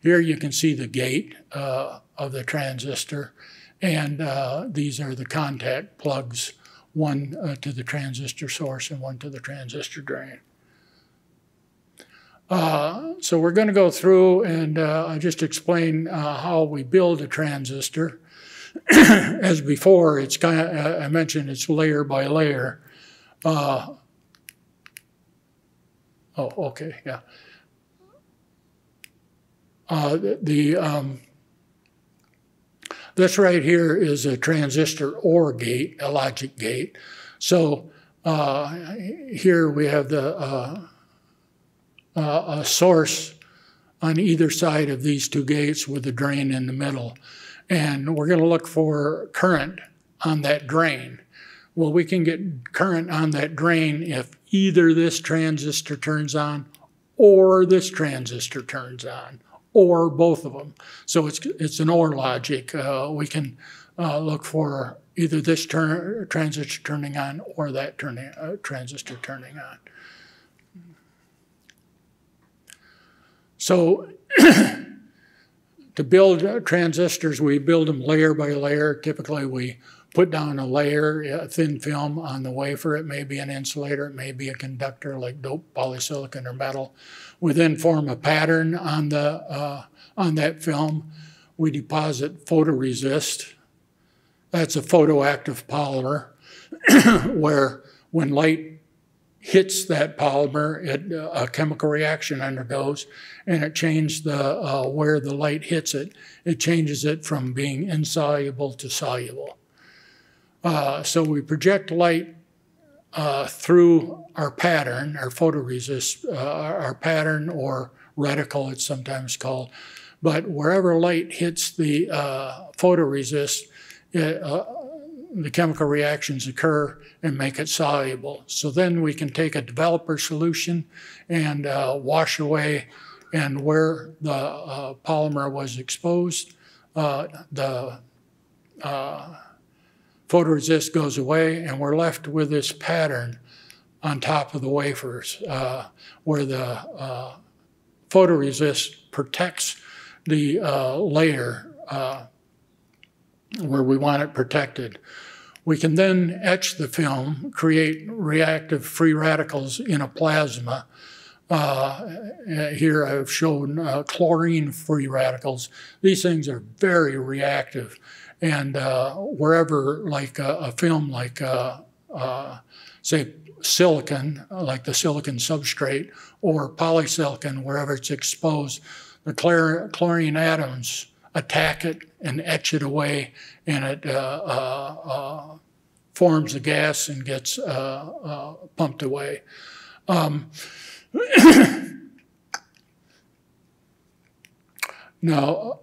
Speaker 1: Here you can see the gate uh, of the transistor and uh, these are the contact plugs, one uh, to the transistor source and one to the transistor drain. Uh, so we're going to go through and uh, just explain uh, how we build a transistor. *clears throat* As before, it's kind of, uh, I mentioned it's layer by layer. Uh, oh, okay, yeah. the, the um, this right here is a transistor OR gate, a logic gate. So here we have the uh, a source on either side of these two gates with a drain in the middle. And we're going to look for current on that drain. Well, we can get current on that drain if either this transistor turns on or this transistor turns on or both of them. So it's, it's an OR logic. Uh, we can uh, look for either this turn, transistor turning on or that turning, uh, transistor turning on. So *clears throat* to build transistors, we build them layer by layer. Typically, we put down a layer, a thin film on the wafer. It may be an insulator, it may be a conductor like dope, polysilicon, or metal. We then form a pattern on, the, uh, on that film. We deposit photoresist. That's a photoactive polymer *clears throat* where when light hits that polymer, it, uh, a chemical reaction undergoes, and it changes the uh, where the light hits it. It changes it from being insoluble to soluble. Uh, so we project light uh, through our pattern, our photoresist, uh, our pattern or reticle, it's sometimes called. But wherever light hits the uh, photoresist, it, the chemical reactions occur and make it soluble. So then we can take a developer solution and uh, wash away and where the uh, polymer was exposed, uh, the uh, photoresist goes away and we're left with this pattern on top of the wafers uh, where the uh, photoresist protects the layer where we want it protected. We can then etch the film, create reactive free radicals in a plasma. Uh, here I've shown uh, chlorine free radicals. These things are very reactive. And uh, wherever, like a, a film like, uh, uh, say, silicon, like the silicon substrate, or polysilicon, wherever it's exposed, the chlorine atoms attack it and etch it away, and it uh, uh, uh forms the gas and gets uh, uh, pumped away. Um, *coughs* now,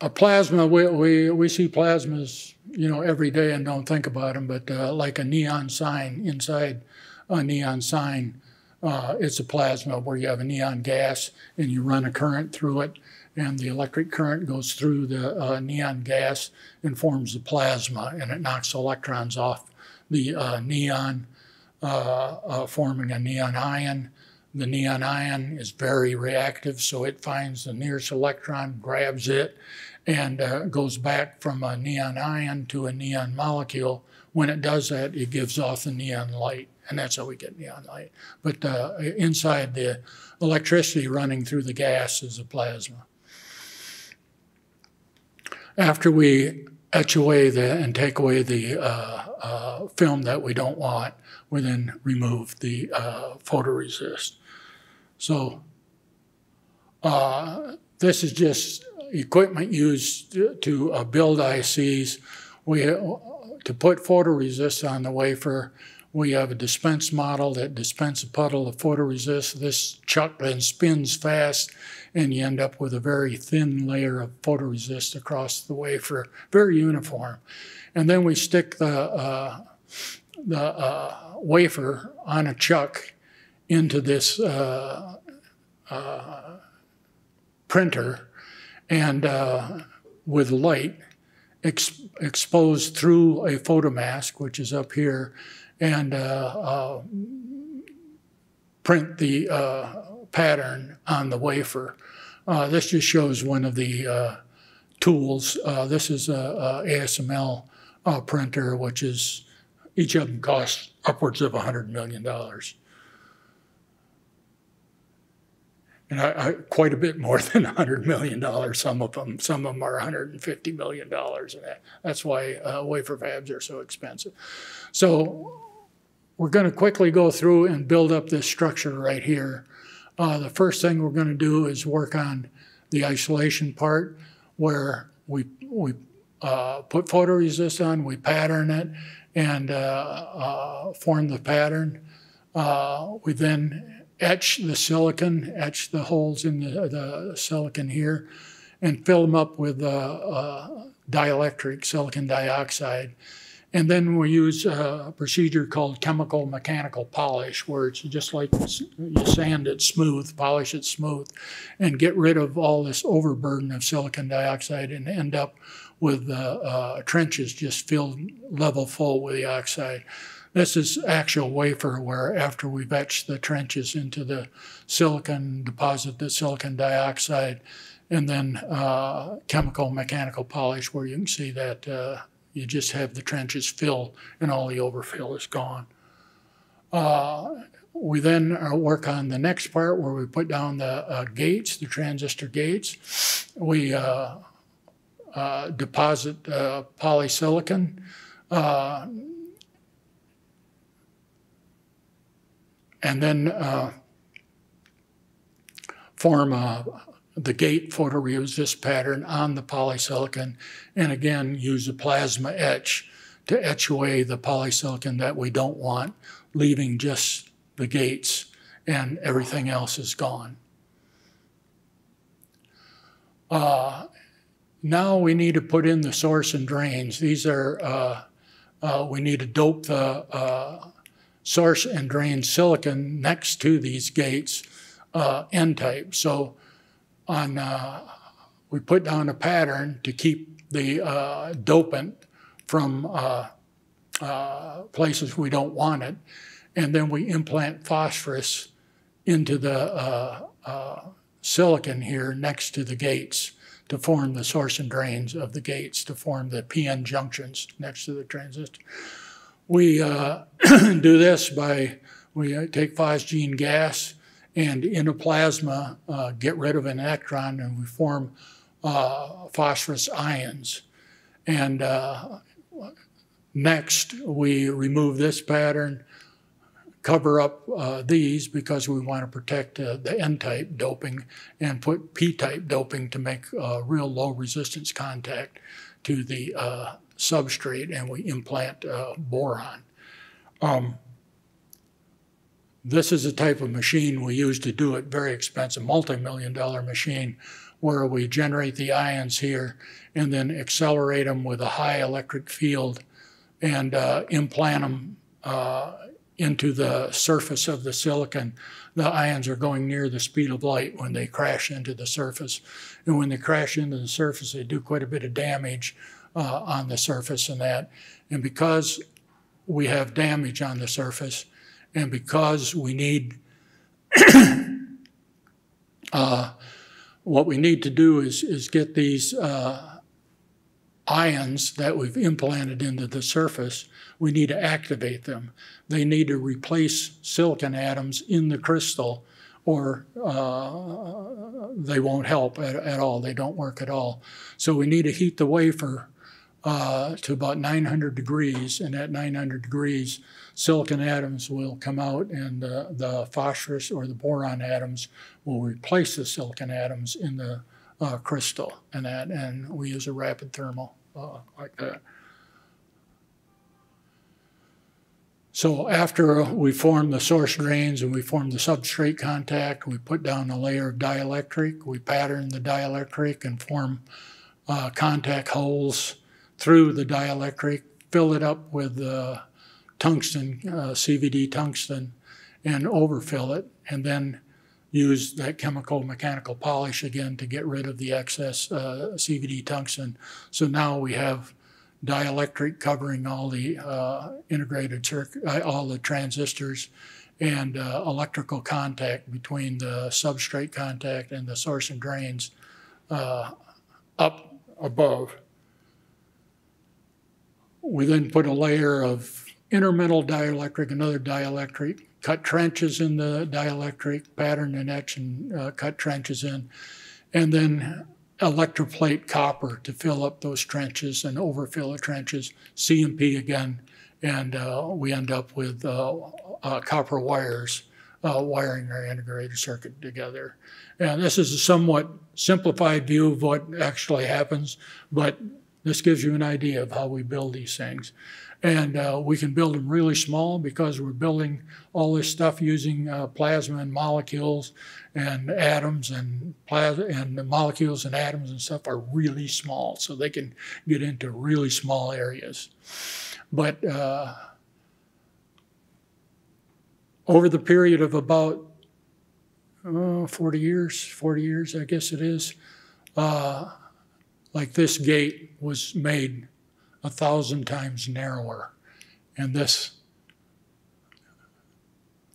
Speaker 1: a plasma, we, we, we see plasmas, you know, every day and don't think about them, but like a neon sign inside a neon sign, uh, it's a plasma where you have a neon gas and you run a current through it and the electric current goes through the uh, neon gas and forms the plasma, and it knocks electrons off the uh, neon, uh, uh, forming a neon ion. The neon ion is very reactive, so it finds the nearest electron, grabs it, and uh, goes back from a neon ion to a neon molecule. When it does that, it gives off the neon light, and that's how we get neon light. But uh, inside the electricity running through the gas is a plasma. After we etch away the, and take away the uh, uh, film that we don't want, we then remove the uh, photoresist. So uh, this is just equipment used to, uh, build ICs. We, to put photoresist on the wafer, we have a dispense model that dispenses a puddle of photoresist. This chuck then spins fast and you end up with a very thin layer of photoresist across the wafer, very uniform. And then we stick the, uh, the uh, wafer on a chuck into this uh, uh printer and uh, with light ex exposed through a photomask, which is up here, and uh, print the pattern on the wafer. Uh, this just shows one of the uh, tools. Uh, this is a, a ASML uh, printer, which is each of them costs upwards of $100 million. And I, I, quite a bit more *laughs* than $100 million, some of them. Some of them are $150 million. And that, that's why uh, wafer fabs are so expensive. So we're going to quickly go through and build up this structure right here. Uh, the first thing we're going to do is work on the isolation part where we, we uh, put photoresist on, we pattern it, and uh, uh form the pattern. Uh, we then etch the silicon, etch the holes in the, the silicon here, and fill them up with uh, dielectric silicon dioxide. And then we use a procedure called chemical mechanical polish, where it's just like you sand it smooth, polish it smooth, and get rid of all this overburden of silicon dioxide and end up with uh, uh, trenches just filled level full with the oxide. This is actual wafer where after we've etched the trenches into the silicon, deposit the silicon dioxide, and then uh, chemical mechanical polish where you can see that uh, you just have the trenches fill and all the overfill is gone. Uh, we then uh, work on the next part where we put down the uh, gates, the transistor gates. We uh, uh deposit uh, polysilicon. and then form a, the gate photoresist pattern on the polysilicon, and again use a plasma etch to etch away the polysilicon that we don't want, leaving just the gates and everything else is gone. Uh, now we need to put in the source and drains. These are, uh, uh, we need to dope the uh, source and drain silicon next to these gates uh, N-type. So on, uh, we put down a pattern to keep the uh, dopant from uh, uh, places we don't want it. And then we implant phosphorus into the uh, silicon here next to the gates to form the source and drains of the gates, to form the PN junctions next to the transistor. We *clears throat* do this by, we take phosphine gas and in a plasma uh, get rid of an electron and we form uh, phosphorus ions. And uh, next, we remove this pattern, cover up uh, these because we want to protect uh, the N-type doping and put P-type doping to make uh, real low resistance contact to the substrate and we implant boron. Um, this is the type of machine we use to do it, very expensive, multi-million dollar machine, where we generate the ions here and then accelerate them with a high electric field and uh, implant them uh, into the surface of the silicon. The ions are going near the speed of light when they crash into the surface. And when they crash into the surface, they do quite a bit of damage uh, on the surface and that. And because we have damage on the surface, and because we need *coughs* uh, what we need to do is, is get these uh, ions that we've implanted into the surface, we need to activate them. They need to replace silicon atoms in the crystal or uh, they won't help at, at, all. They don't work at all. So we need to heat the wafer uh, to about 900 degrees, and at 900 degrees, silicon atoms will come out and uh, the phosphorus or the boron atoms will replace the silicon atoms in the uh, crystal, and that, and we use a rapid thermal uh, like that. So after we form the source drains and we form the substrate contact, we put down a layer of dielectric, we pattern the dielectric and form uh, contact holes through the dielectric, fill it up with uh, tungsten, uh, CVD tungsten, and overfill it, and then use that chemical mechanical polish again to get rid of the excess uh, CVD tungsten. So now we have dielectric covering all the uh, integrated circuit, uh, all the transistors, and uh, electrical contact between the substrate contact and the source and drains uh, up above. We then put a layer of intermetal dielectric, another dielectric, cut trenches in the dielectric, pattern and etch and uh, cut trenches in, and then electroplate copper to fill up those trenches and overfill the trenches, CMP again, and uh, we end up with uh, uh, copper wires uh, wiring our integrated circuit together. And this is a somewhat simplified view of what actually happens, but this gives you an idea of how we build these things. And uh, we can build them really small because we're building all this stuff using uh, plasma and molecules and atoms and plasma and molecules and atoms and stuff are really small. So they can get into really small areas. But uh, over the period of about uh, 40 years, 40 years, I guess it is, uh, like this gate was made a thousand times narrower, and this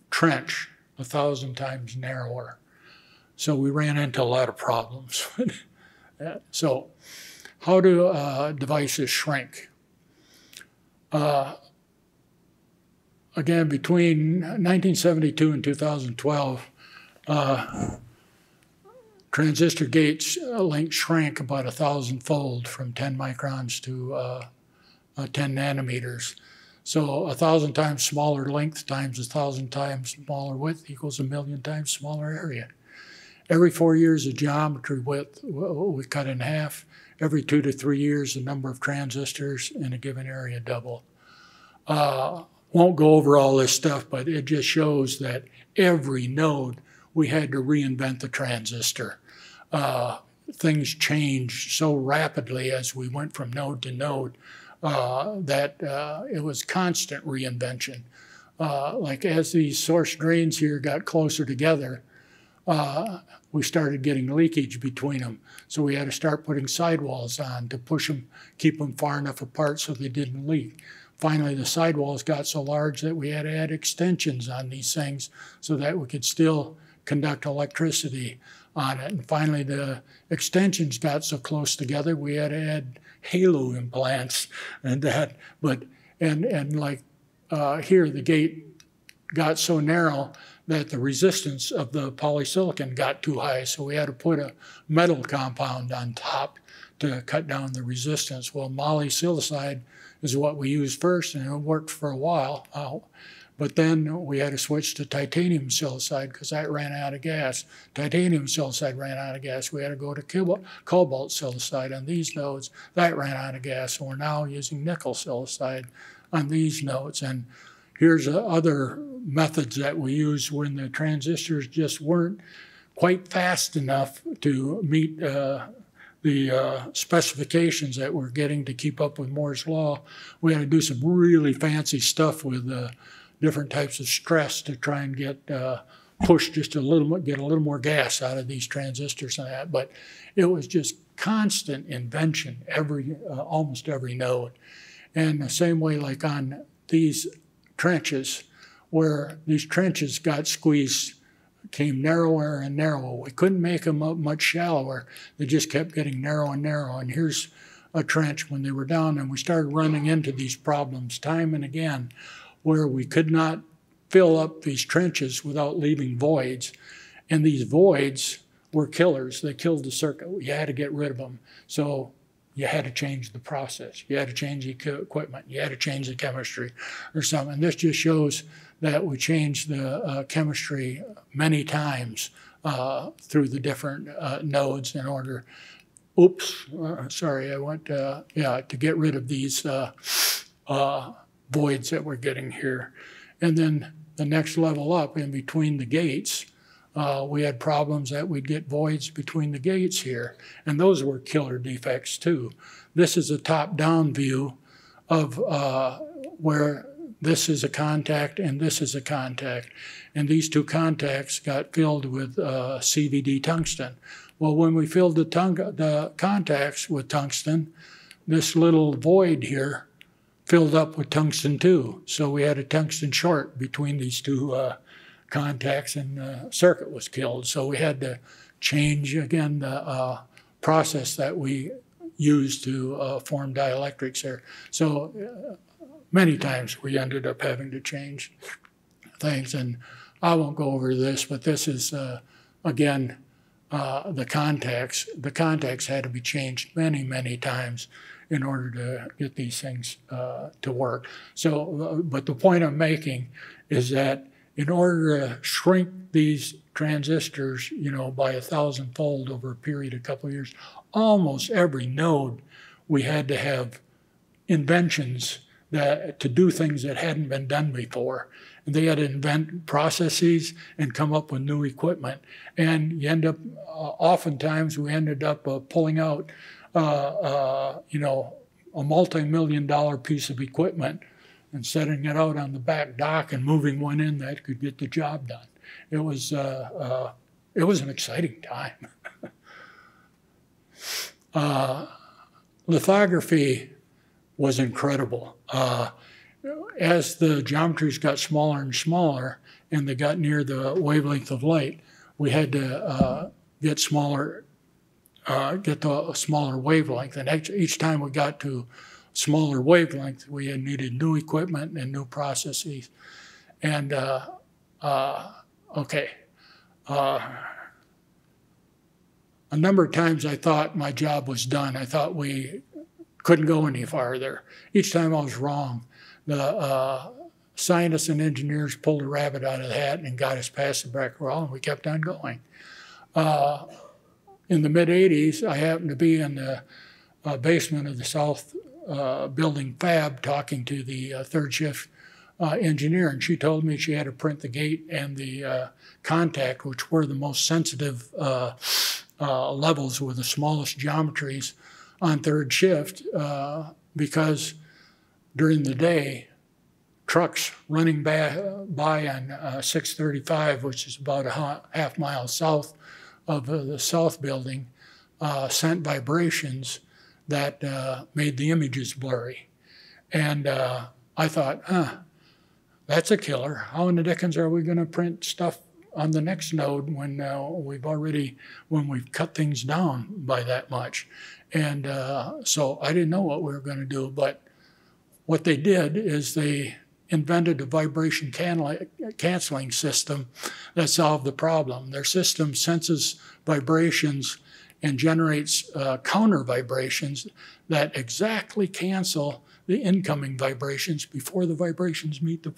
Speaker 1: trench a thousand times narrower. So we ran into a lot of problems. *laughs* so, how do uh, devices shrink? Uh, again, between 1972 and 2012, uh, transistor gates uh, length shrank about a thousandfold from 10 microns to uh, uh, 10 nanometers. So a thousand times smaller length times a thousand times smaller width equals a million times smaller area. Every four years, the geometry width we cut in half. Every two to three years, the number of transistors in a given area double. Uh, won't go over all this stuff, but it just shows that every node we had to reinvent the transistor uh, things changed so rapidly as we went from node to node uh, that uh, it was constant reinvention. Uh, like as these source drains here got closer together, uh, we started getting leakage between them. So we had to start putting sidewalls on to push them, keep them far enough apart so they didn't leak. Finally, the sidewalls got so large that we had to add extensions on these things so that we could still conduct electricity on it. And finally, the extensions got so close together, we had to add halo implants and that. But and and like uh, here, the gate got so narrow that the resistance of the polysilicon got too high, so we had to put a metal compound on top to cut down the resistance. Well, moly silicide is what we used first, and it worked for a while. Uh, but then we had to switch to titanium silicide because that ran out of gas. Titanium silicide ran out of gas. We had to go to cobalt silicide on these nodes. That ran out of gas. And we're now using nickel silicide on these nodes. And here's other methods that we use when the transistors just weren't quite fast enough to meet uh, the uh, specifications that we're getting to keep up with Moore's law. We had to do some really fancy stuff with uh, different types of stress to try and get uh, push just a little get a little more gas out of these transistors and that. But it was just constant invention every uh, almost every node. And the same way, like on these trenches where these trenches got squeezed, came narrower and narrower. We couldn't make them up much shallower. They just kept getting narrow and narrow. And here's a trench when they were down, and we started running into these problems time and again where we could not fill up these trenches without leaving voids. And these voids were killers. They killed the circuit. You had to get rid of them. So you had to change the process. You had to change the equipment. You had to change the chemistry or something. And this just shows that we changed the uh, chemistry many times uh, through the different uh, nodes in order. Oops, uh, sorry, I went, uh, yeah, to get rid of these uh, voids that we're getting here. And then the next level up in between the gates, uh, we had problems that we'd get voids between the gates here, and those were killer defects too. This is a top-down view of uh, where this is a contact and this is a contact, and these two contacts got filled with uh, CVD tungsten. Well, when we filled the, the contacts with tungsten, this little void here filled up with tungsten too. So we had a tungsten short between these two uh, contacts and the circuit was killed. So we had to change again the uh, process that we use to uh, form dielectrics there. So uh, many times we ended up having to change things. And I won't go over this, but this is, uh, again, uh, the contacts. The contacts had to be changed many, many times in order to get these things uh, to work. So, but the point I'm making is that in order to shrink these transistors, you know, by a thousandfold over a period of a couple of years, almost every node we had to have inventions that to do things that hadn't been done before. And they had to invent processes and come up with new equipment. And you end up, uh, oftentimes, we ended up uh, pulling out, uh, uh you know, a multi-million dollar piece of equipment and setting it out on the back dock and moving one in that could get the job done. It was, uh, uh, it was an exciting time. *laughs* uh, lithography was incredible. As the geometries got smaller and smaller and they got near the wavelength of light, we had to get smaller, uh, get to a smaller wavelength. And each time we got to smaller wavelength, we had needed new equipment and new processes. And uh, uh, okay, uh, a number of times I thought my job was done. I thought we couldn't go any farther. Each time I was wrong. The uh, scientists and engineers pulled a rabbit out of the hat and got us past the back wall, and we kept on going. Uh, in the mid 80s, I happened to be in the uh, basement of the South uh, building fab talking to the uh, third shift uh, engineer, and she told me she had to print the gate and the uh, contact, which were the most sensitive uh, levels with the smallest geometries on third shift, because during the day, trucks running by, by on 635, which is about a half mile south of the south building, sent vibrations that uh, made the images blurry. And uh, I thought, huh, that's a killer. How in the dickens are we going to print stuff on the next node when uh, we've already, when we've cut things down by that much? And uh, so I didn't know what we were going to do, but what they did is they invented a vibration canceling system that solved the problem. Their system senses vibrations and generates uh, counter vibrations that exactly cancel the incoming vibrations before the vibrations meet the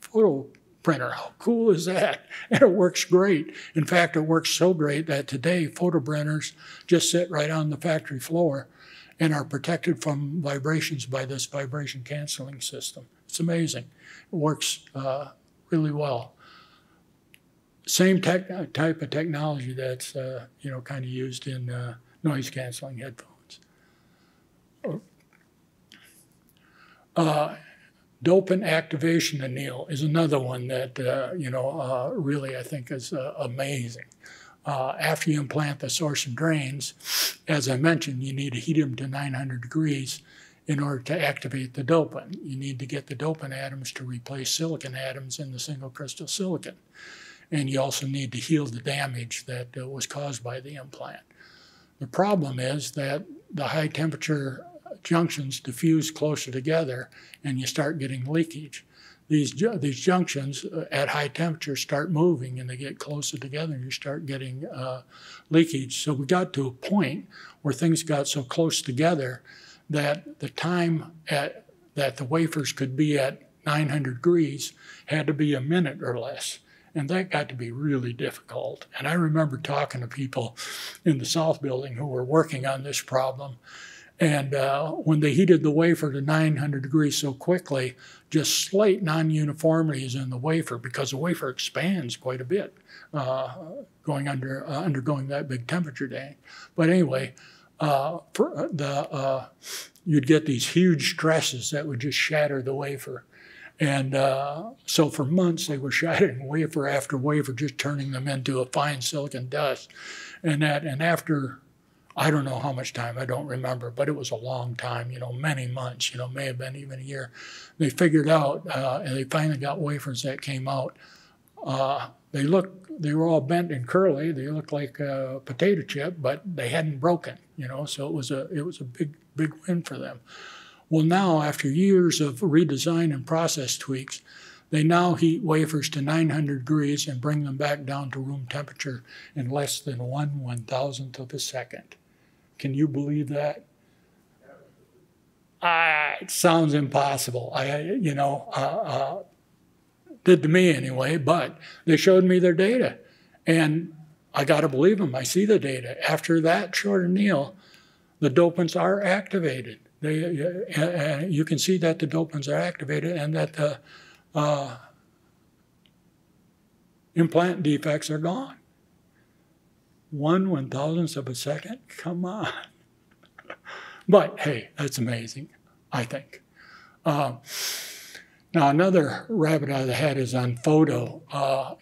Speaker 1: photo printer. How cool is that? And *laughs* it works great. In fact, it works so great that today photo printers just sit right on the factory floor and are protected from vibrations by this vibration canceling system. It's amazing. It works uh, really well same tech, type of technology that's uh, you know kind of used in uh, noise canceling headphones. Uh, dopant activation anneal is another one that uh, you know uh, really I think is uh, amazing. after you implant the source and drains, as I mentioned, you need to heat them to 900 degrees in order to activate the dopant. You need to get the dopant atoms to replace silicon atoms in the single crystal silicon. And you also need to heal the damage that uh, was caused by the implant. The problem is that the high temperature junctions diffuse closer together and you start getting leakage. These, these junctions uh, at high temperature start moving and they get closer together and you start getting uh, leakage. So we got to a point where things got so close together that the time at, that the wafers could be at 900 degrees had to be a minute or less. And that got to be really difficult. And I remember talking to people in the South Building who were working on this problem. And uh, when they heated the wafer to 900 degrees so quickly, just slight non-uniformities in the wafer because the wafer expands quite a bit uh, going under uh, undergoing that big temperature day. But anyway, uh, for uh, the uh, you'd get these huge stresses that would just shatter the wafer. And uh, so for months they were *laughs* shattering wafer after wafer, just turning them into a fine silicon dust. And that, and after, I don't know how much time, I don't remember, but it was a long time, you know, many months, you know, may have been even a year. They figured out, uh, and they finally got wafers that came out. Uh, they looked, they were all bent and curly. They looked like a potato chip, but they hadn't broken, you know, so it was a, it was a big, big win for them. Well, now, after years of redesign and process tweaks, they now heat wafers to 900 degrees and bring them back down to room temperature in less than one one thousandth of a second. Can you believe that? Uh, it sounds impossible. I, you know, uh, uh, did to me anyway. But they showed me their data, and I got to believe them. I see the data. After that short anneal, the dopants are activated. They, uh, uh, you can see that the dopants are activated and that the uh, implant defects are gone. One one thousandth of a second? Come on. *laughs* but hey, that's amazing, I think. Uh, now, another rabbit out of the hat is on photo. Uh,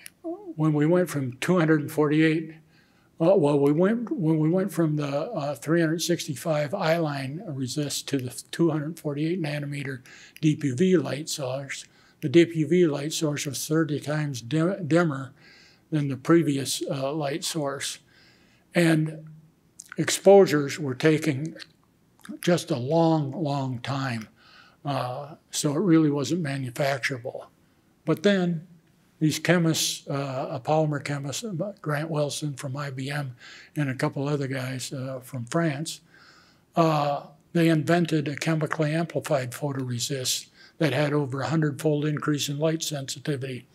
Speaker 1: when we went from 248 well, well, we went when we went from the uh, 365 I-line resist to the 248 nanometer DUV light source. The DUV light source was 30 times dim dimmer than the previous uh, light source, and exposures were taking just a long, long time. Uh, so it really wasn't manufacturable. But then these chemists, uh, a polymer chemist, uh, Grant Willson from IBM, and a couple other guys uh, from France, uh, they invented a chemically amplified photoresist that had over a hundred-fold increase in light sensitivity.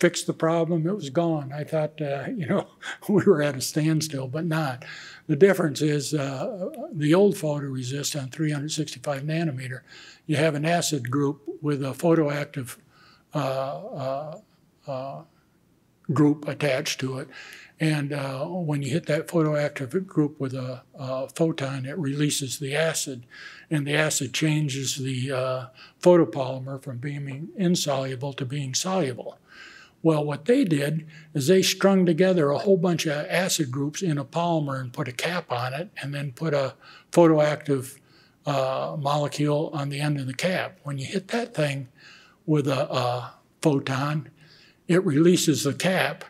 Speaker 1: Fixed the problem, it was gone. I thought, uh, *laughs* you know, we were at a standstill, but not. The difference is uh, the old photoresist on 365 nanometer, you have an acid group with a photoactive uh, group attached to it. And uh, when you hit that photoactive group with a, a, photon, it releases the acid, and the acid changes the uh, photopolymer from being insoluble to being soluble. Well, what they did is they strung together a whole bunch of acid groups in a polymer and put a cap on it, and then put a photoactive uh, molecule on the end of the cap. When you hit that thing with a, a photon, it releases the cap,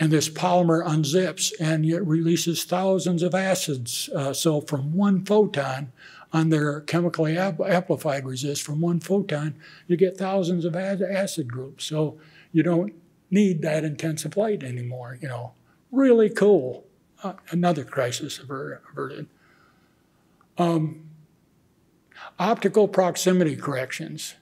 Speaker 1: and this polymer unzips and it releases thousands of acids. Uh, so from one photon on their chemically amplified resist, from one photon, you get thousands of acid groups. So you don't need that intensive light anymore, you know. Really cool. Uh, another crisis averted. Um, optical proximity corrections.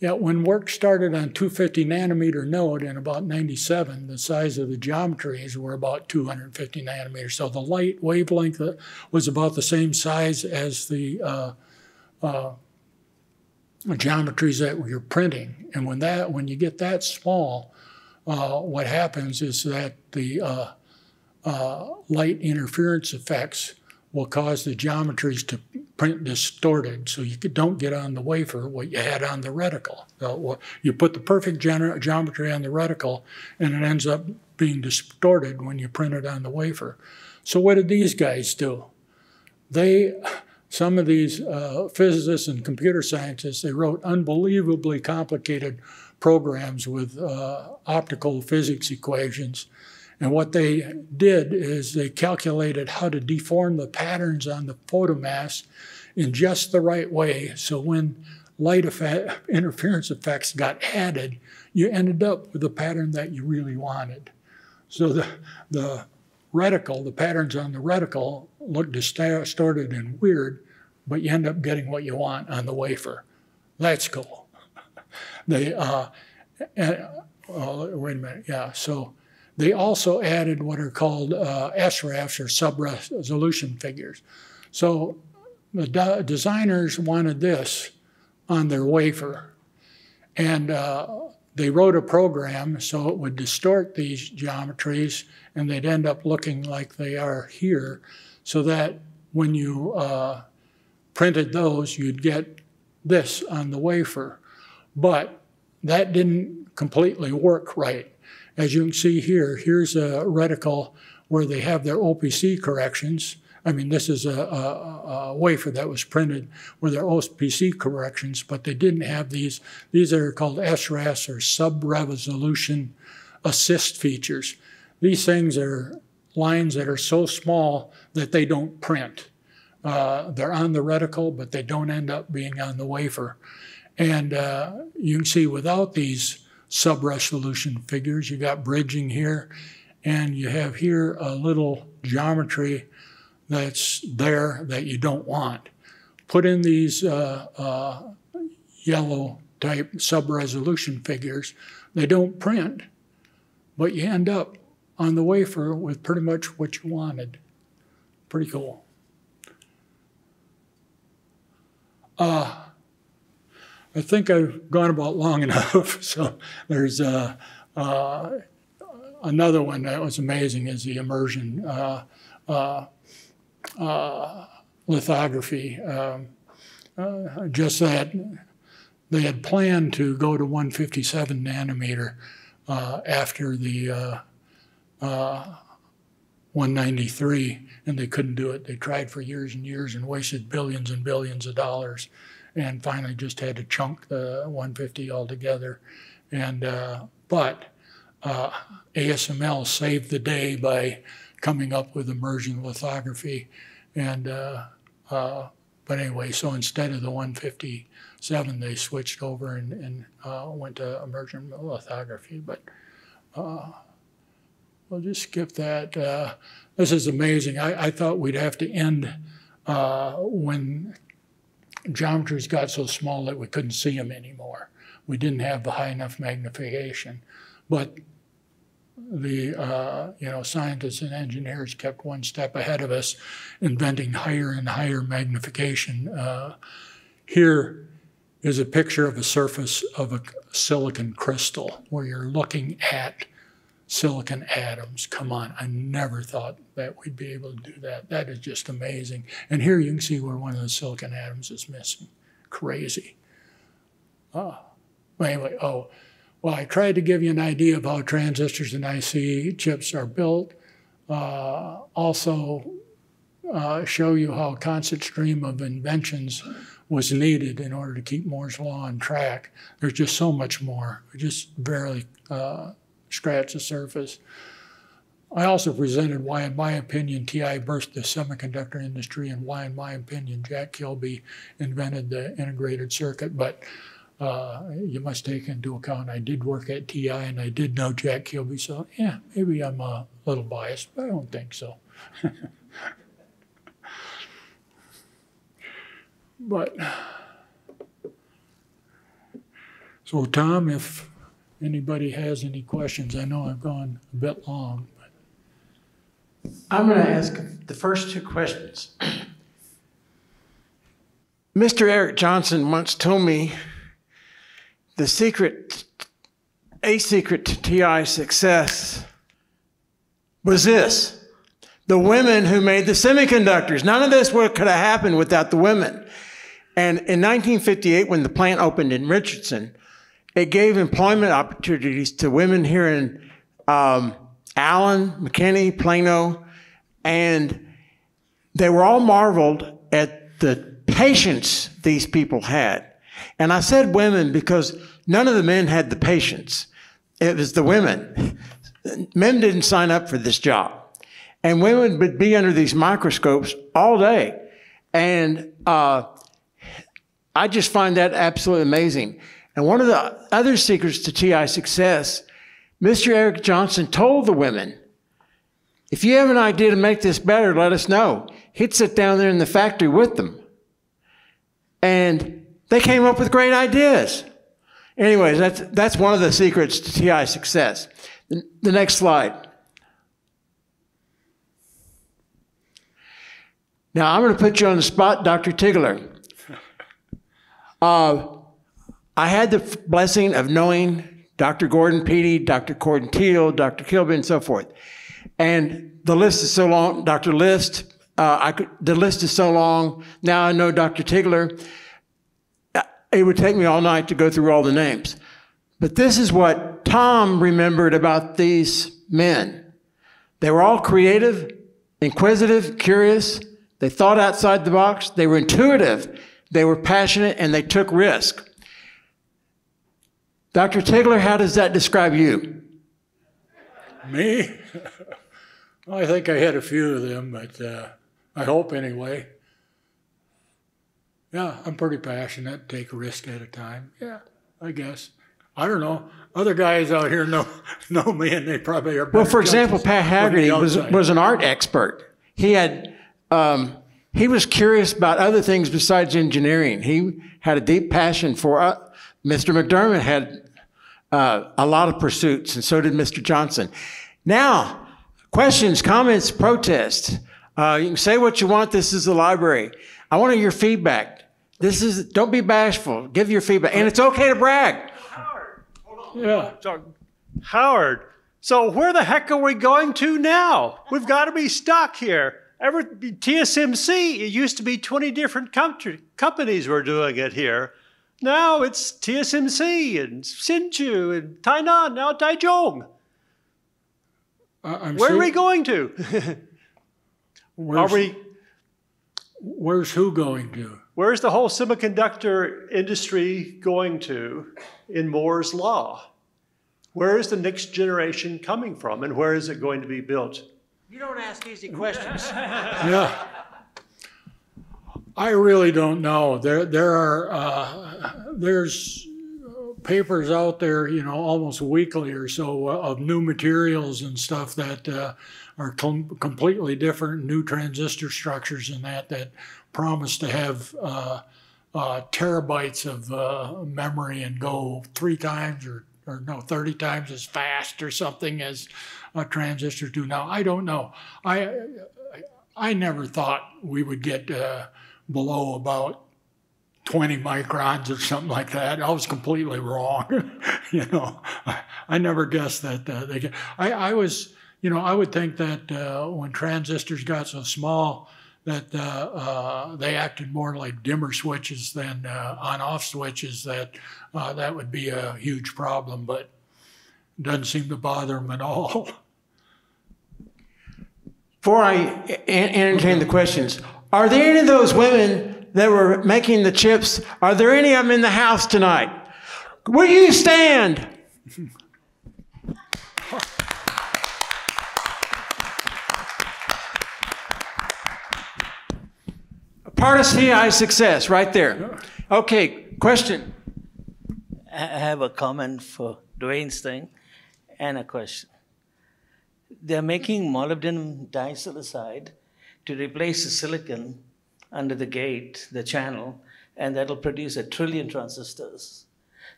Speaker 1: Yeah, when work started on 250 nanometer node in about 97, the size of the geometries were about 250 nanometers. So the light wavelength was about the same size as the uh, uh, geometries that you're printing. And when that, when you get that small, uh, what happens is that the uh, uh, light interference effects will cause the geometries to print distorted so you don't get on the wafer what you had on the reticle. So you put the perfect geometry on the reticle and it ends up being distorted when you print it on the wafer. So what did these guys do? They, some of these uh, physicists and computer scientists, they wrote unbelievably complicated programs with uh, optical physics equations. And what they did is they calculated how to deform the patterns on the photomask in just the right way. So when light effect, *laughs* interference effects got added, you ended up with the pattern that you really wanted. So the, the reticle, the patterns on the reticle look distorted and weird, but you end up getting what you want on the wafer. That's cool. *laughs* they, uh, uh, wait a minute, yeah, so they also added what are called uh, SRAFs or sub-resolution figures. So the de designers wanted this on their wafer. And uh, they wrote a program so it would distort these geometries and they'd end up looking like they are here so that when you uh, printed those, you'd get this on the wafer. But that didn't completely work right. As you can see here, here's a reticle where they have their OPC corrections. I mean, this is a, a, a, wafer that was printed with their OPC corrections, but they didn't have these. These are called SRAFs or sub-resolution assist features. These things are lines that are so small that they don't print. Uh, they're on the reticle, but they don't end up being on the wafer. And uh, you can see without these sub-resolution figures, you got bridging here, and you have here a little geometry that's there that you don't want. Put in these uh, uh, yellow type sub-resolution figures. They don't print, but you end up on the wafer with pretty much what you wanted. Pretty cool. Uh, I think I've gone about long *laughs* enough. So there's uh, uh, another one that was amazing is the immersion uh, uh, uh, lithography. Um, just that they had planned to go to 157 nanometer after the 193, and they couldn't do it. They tried for years and years and wasted billions and billions of dollars, and finally just had to chunk the 150 altogether. And uh, but uh, ASML saved the day by coming up with immersion lithography, and uh, uh, but anyway, so instead of the 157, they switched over and, and uh, went to immersion lithography, but. Uh, We'll just skip that. This is amazing. I, I, thought we'd have to end when geometries got so small that we couldn't see them anymore. We didn't have the high enough magnification. But the uh, you know scientists and engineers kept one step ahead of us, inventing higher and higher magnification. Uh, here is a picture of a surface of a silicon crystal where you're looking at silicon atoms. Come on, I never thought that we'd be able to do that. That is just amazing. And here you can see where one of the silicon atoms is missing. Crazy. Oh, anyway, oh, well, I tried to give you an idea of how transistors and IC chips are built. Uh, also, uh, show you how a constant stream of inventions was needed in order to keep Moore's Law on track. There's just so much more. We just barely uh, scratch the surface. I also presented why, in my opinion, TI burst the semiconductor industry and why, in my opinion, Jack Kilby invented the integrated circuit. But uh, you must take into account I did work at TI and I did know Jack Kilby, so yeah, maybe I'm a little biased, but I don't think so. *laughs* but so, Tom, if anybody has any questions. I know I've gone a bit long. But.
Speaker 2: I'm going to ask the first two questions. *clears throat* Mr. Erik Jonsson once told me the secret, a secret to TI success was this the women who made the semiconductors. None of this would, could have happened without the women. And in 1958, when the plant opened in Richardson, it gave employment opportunities to women here in um, Allen, McKinney, Plano, and they were all marveled at the patience these people had. And I said women because none of the men had the patience. It was the women. Men didn't sign up for this job. And women would be under these microscopes all day. And uh, I just find that absolutely amazing. And one of the other secrets to TI success, Mr. Erik Jonsson told the women, if you have an idea to make this better, let us know. He'd sit down there in the factory with them. And they came up with great ideas. Anyways, that's, that's one of the secrets to TI success. The, the next slide. Now, I'm going to put you on the spot, Dr. Tigelaar. Uh, I had the blessing of knowing Dr. Gordon Petey, Dr. Gordon Teal, Dr. Kilby, and so forth. And the list is so long, Dr. List, uh, could, the list is so long. Now I know Dr. Tigelaar. Uh, it would take me all night to go through all the names. But this is what Tom remembered about these men. They were all creative, inquisitive, curious. They thought outside the box. They were intuitive. They were passionate and they took risk. Dr. Tigelaar, how does that describe you?
Speaker 1: Me? *laughs* well, I think I had a few of them, but uh, I hope anyway. Yeah, I'm pretty passionate. Take a risk at a time. Yeah, I guess. I don't know. Other guys out here know *laughs* know me, and they probably are.
Speaker 2: Well, for example, Pat Haggerty was was an art expert. He had um, he was curious about other things besides engineering. He had a deep passion for. Uh, Mr. McDermott had uh, a lot of pursuits, and so did Mr. Jonsson. Now, questions, comments, protests. Uh, you can say what you want. This is the library. I want your feedback. This is don't be bashful. Give your feedback, and it's okay to brag.
Speaker 3: Howard, yeah. Howard. So where the heck are we going to now? We've got to be stuck here. Every TSMC. It used to be 20 different country, companies were doing it here. Now it's TSMC and Hsinchu and Tainan. Now Taichung. Uh, Where are we going to? *laughs* are we?
Speaker 1: Where's who going to?
Speaker 3: Where's the whole semiconductor industry going to in Moore's law? Where is the next generation coming from, and where is it going to be built?
Speaker 2: You don't ask easy questions. *laughs*
Speaker 1: yeah. I really don't know. There, there are, uh, there's papers out there, you know, almost weekly or so uh, of new materials and stuff that uh, are com completely different, new transistor structures and that that promise to have uh, uh terabytes of memory and go three times or or no, 30 times as fast or something as transistors do now. I don't know. I I never thought we would get below about 20 microns or something like that. I was completely wrong. *laughs* you know, I, I, never guessed that uh, they get. I, I was, you know, I would think that uh, when transistors got so small that uh, uh they acted more like dimmer switches than uh, on-off switches, that uh, that would be a huge problem. But doesn't seem to bother them at all.
Speaker 2: Before I entertain the questions, are there any of those women that were making the chips? Are there any of them in the house tonight? Will you stand? Part of TI success, right there. Okay, question.
Speaker 4: I have a comment for Dwayne's thing and a question. They're making molybdenum disulfide to replace the silicon under the gate, the channel, and that'll produce a trillion transistors.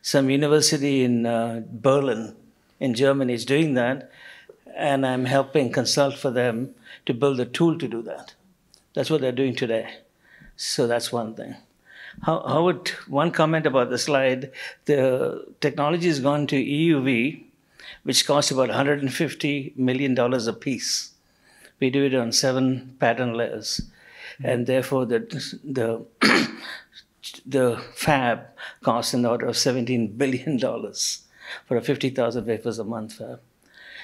Speaker 4: Some university in uh, Berlin, in Germany, is doing that, and I'm helping consult for them to build a tool to do that. That's what they're doing today. So that's one thing. How, how would one comment about the slide? The technology has gone to EUV, which costs about 150 million dollars a piece. We do it on seven pattern layers, mm-hmm. and therefore the the *clears throat* the fab costs in the order of 17 billion dollars for a 50,000 wafers a month fab.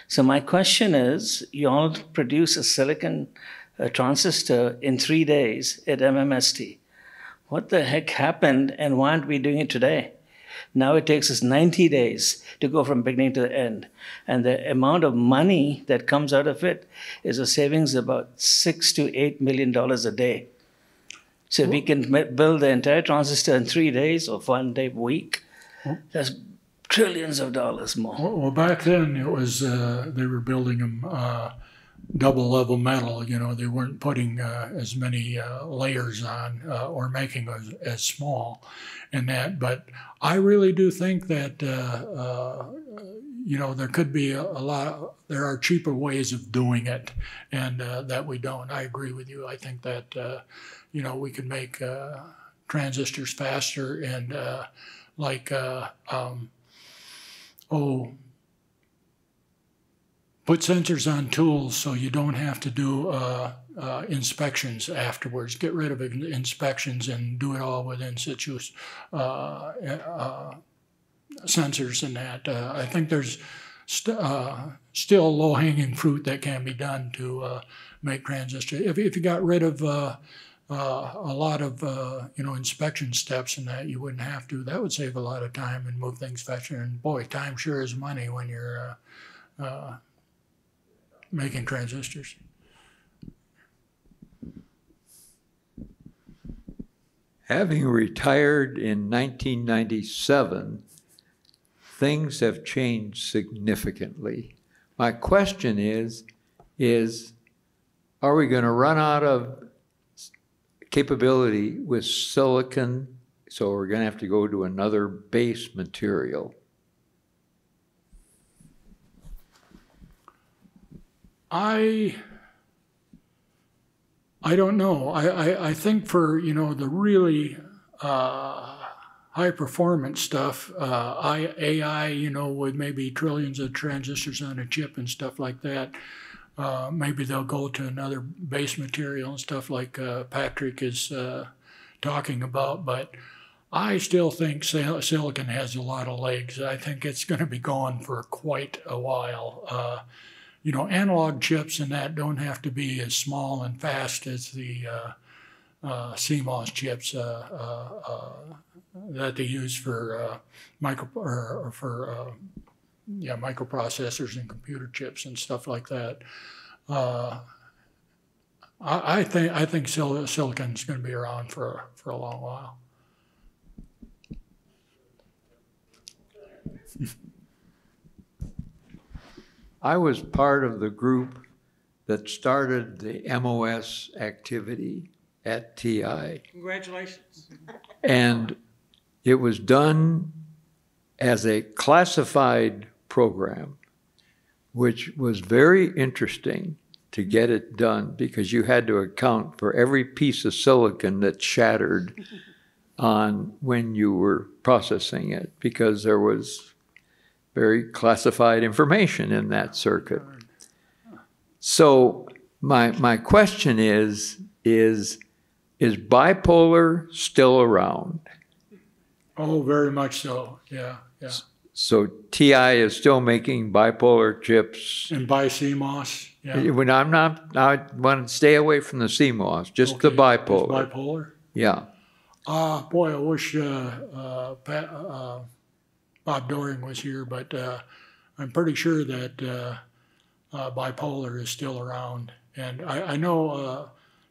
Speaker 4: So my question is, you all produce a silicon a transistor in three days at MMST. what the heck happened and why aren't we doing it today? Now it takes us 90 days to go from beginning to the end. And the amount of money that comes out of it is a savings of about six to eight million dollars a day. So we can build the entire transistor in three days or one day a week, that's trillions of dollars more.
Speaker 1: Well, well, back then it was uh, they were building them uh, double level metal. You know, they weren't putting uh, as many uh, layers on uh, or making as, as small, and that. But I really do think that uh, uh, you know there could be a, a lot. There are cheaper ways of doing it, and uh, that we don't. I agree with you. I think that you know we could make transistors faster and like. Um, oh, put sensors on tools so you don't have to do uh, uh, inspections afterwards. Get rid of inspections and do it all with in situ uh, uh, sensors and that. Uh, I think there's st- uh, still low hanging fruit that can be done to make transistors. If, if you got rid of uh, a lot of uh, you know inspection steps and that you wouldn't have to. That would save a lot of time and move things faster. And boy, time sure is money when you're uh, making transistors.
Speaker 5: Having retired in 1997, things have changed significantly. My question is, is are we going to run out of capability with silicon? So we're going to have to go to another base material.
Speaker 1: I I don't know. I, I, I think for you know the really uh, high performance stuff, uh, I, AI, you know, with maybe trillions of transistors on a chip and stuff like that. Uh, maybe they'll go to another base material and stuff like uh, Patrick is uh, talking about. But I still think sil- silicon has a lot of legs. I think it's going to be gone for quite a while. Uh, you know, analog chips and that don't have to be as small and fast as the uh, uh, CMOS chips uh, uh, uh, that they use for micro or, or for yeah microprocessors and computer chips and stuff like that. I, I think I think sil- silicon is going to be around for for a long while. *laughs*
Speaker 5: I was part of the group that started the MOS activity at TI.
Speaker 2: Congratulations.
Speaker 5: And it was done as a classified program, which was very interesting to get it done because you had to account for every piece of silicon that shattered *laughs* on when you were processing it because there was very classified information in that circuit. So my my question is is is bipolar still around?
Speaker 1: Oh, very much so. Yeah, yeah.
Speaker 5: So TI is still making bipolar chips.
Speaker 1: And by CMOS. Yeah.
Speaker 5: When I'm not, I want to stay away from the CMOS, just the
Speaker 1: Okay, it's
Speaker 5: bipolar.
Speaker 1: Bipolar.
Speaker 5: Yeah.
Speaker 1: Ah, boy, I wish uh, uh, Pat, uh, Bob Doering was here, but uh, I'm pretty sure that uh, uh, bipolar is still around. And I, I know uh,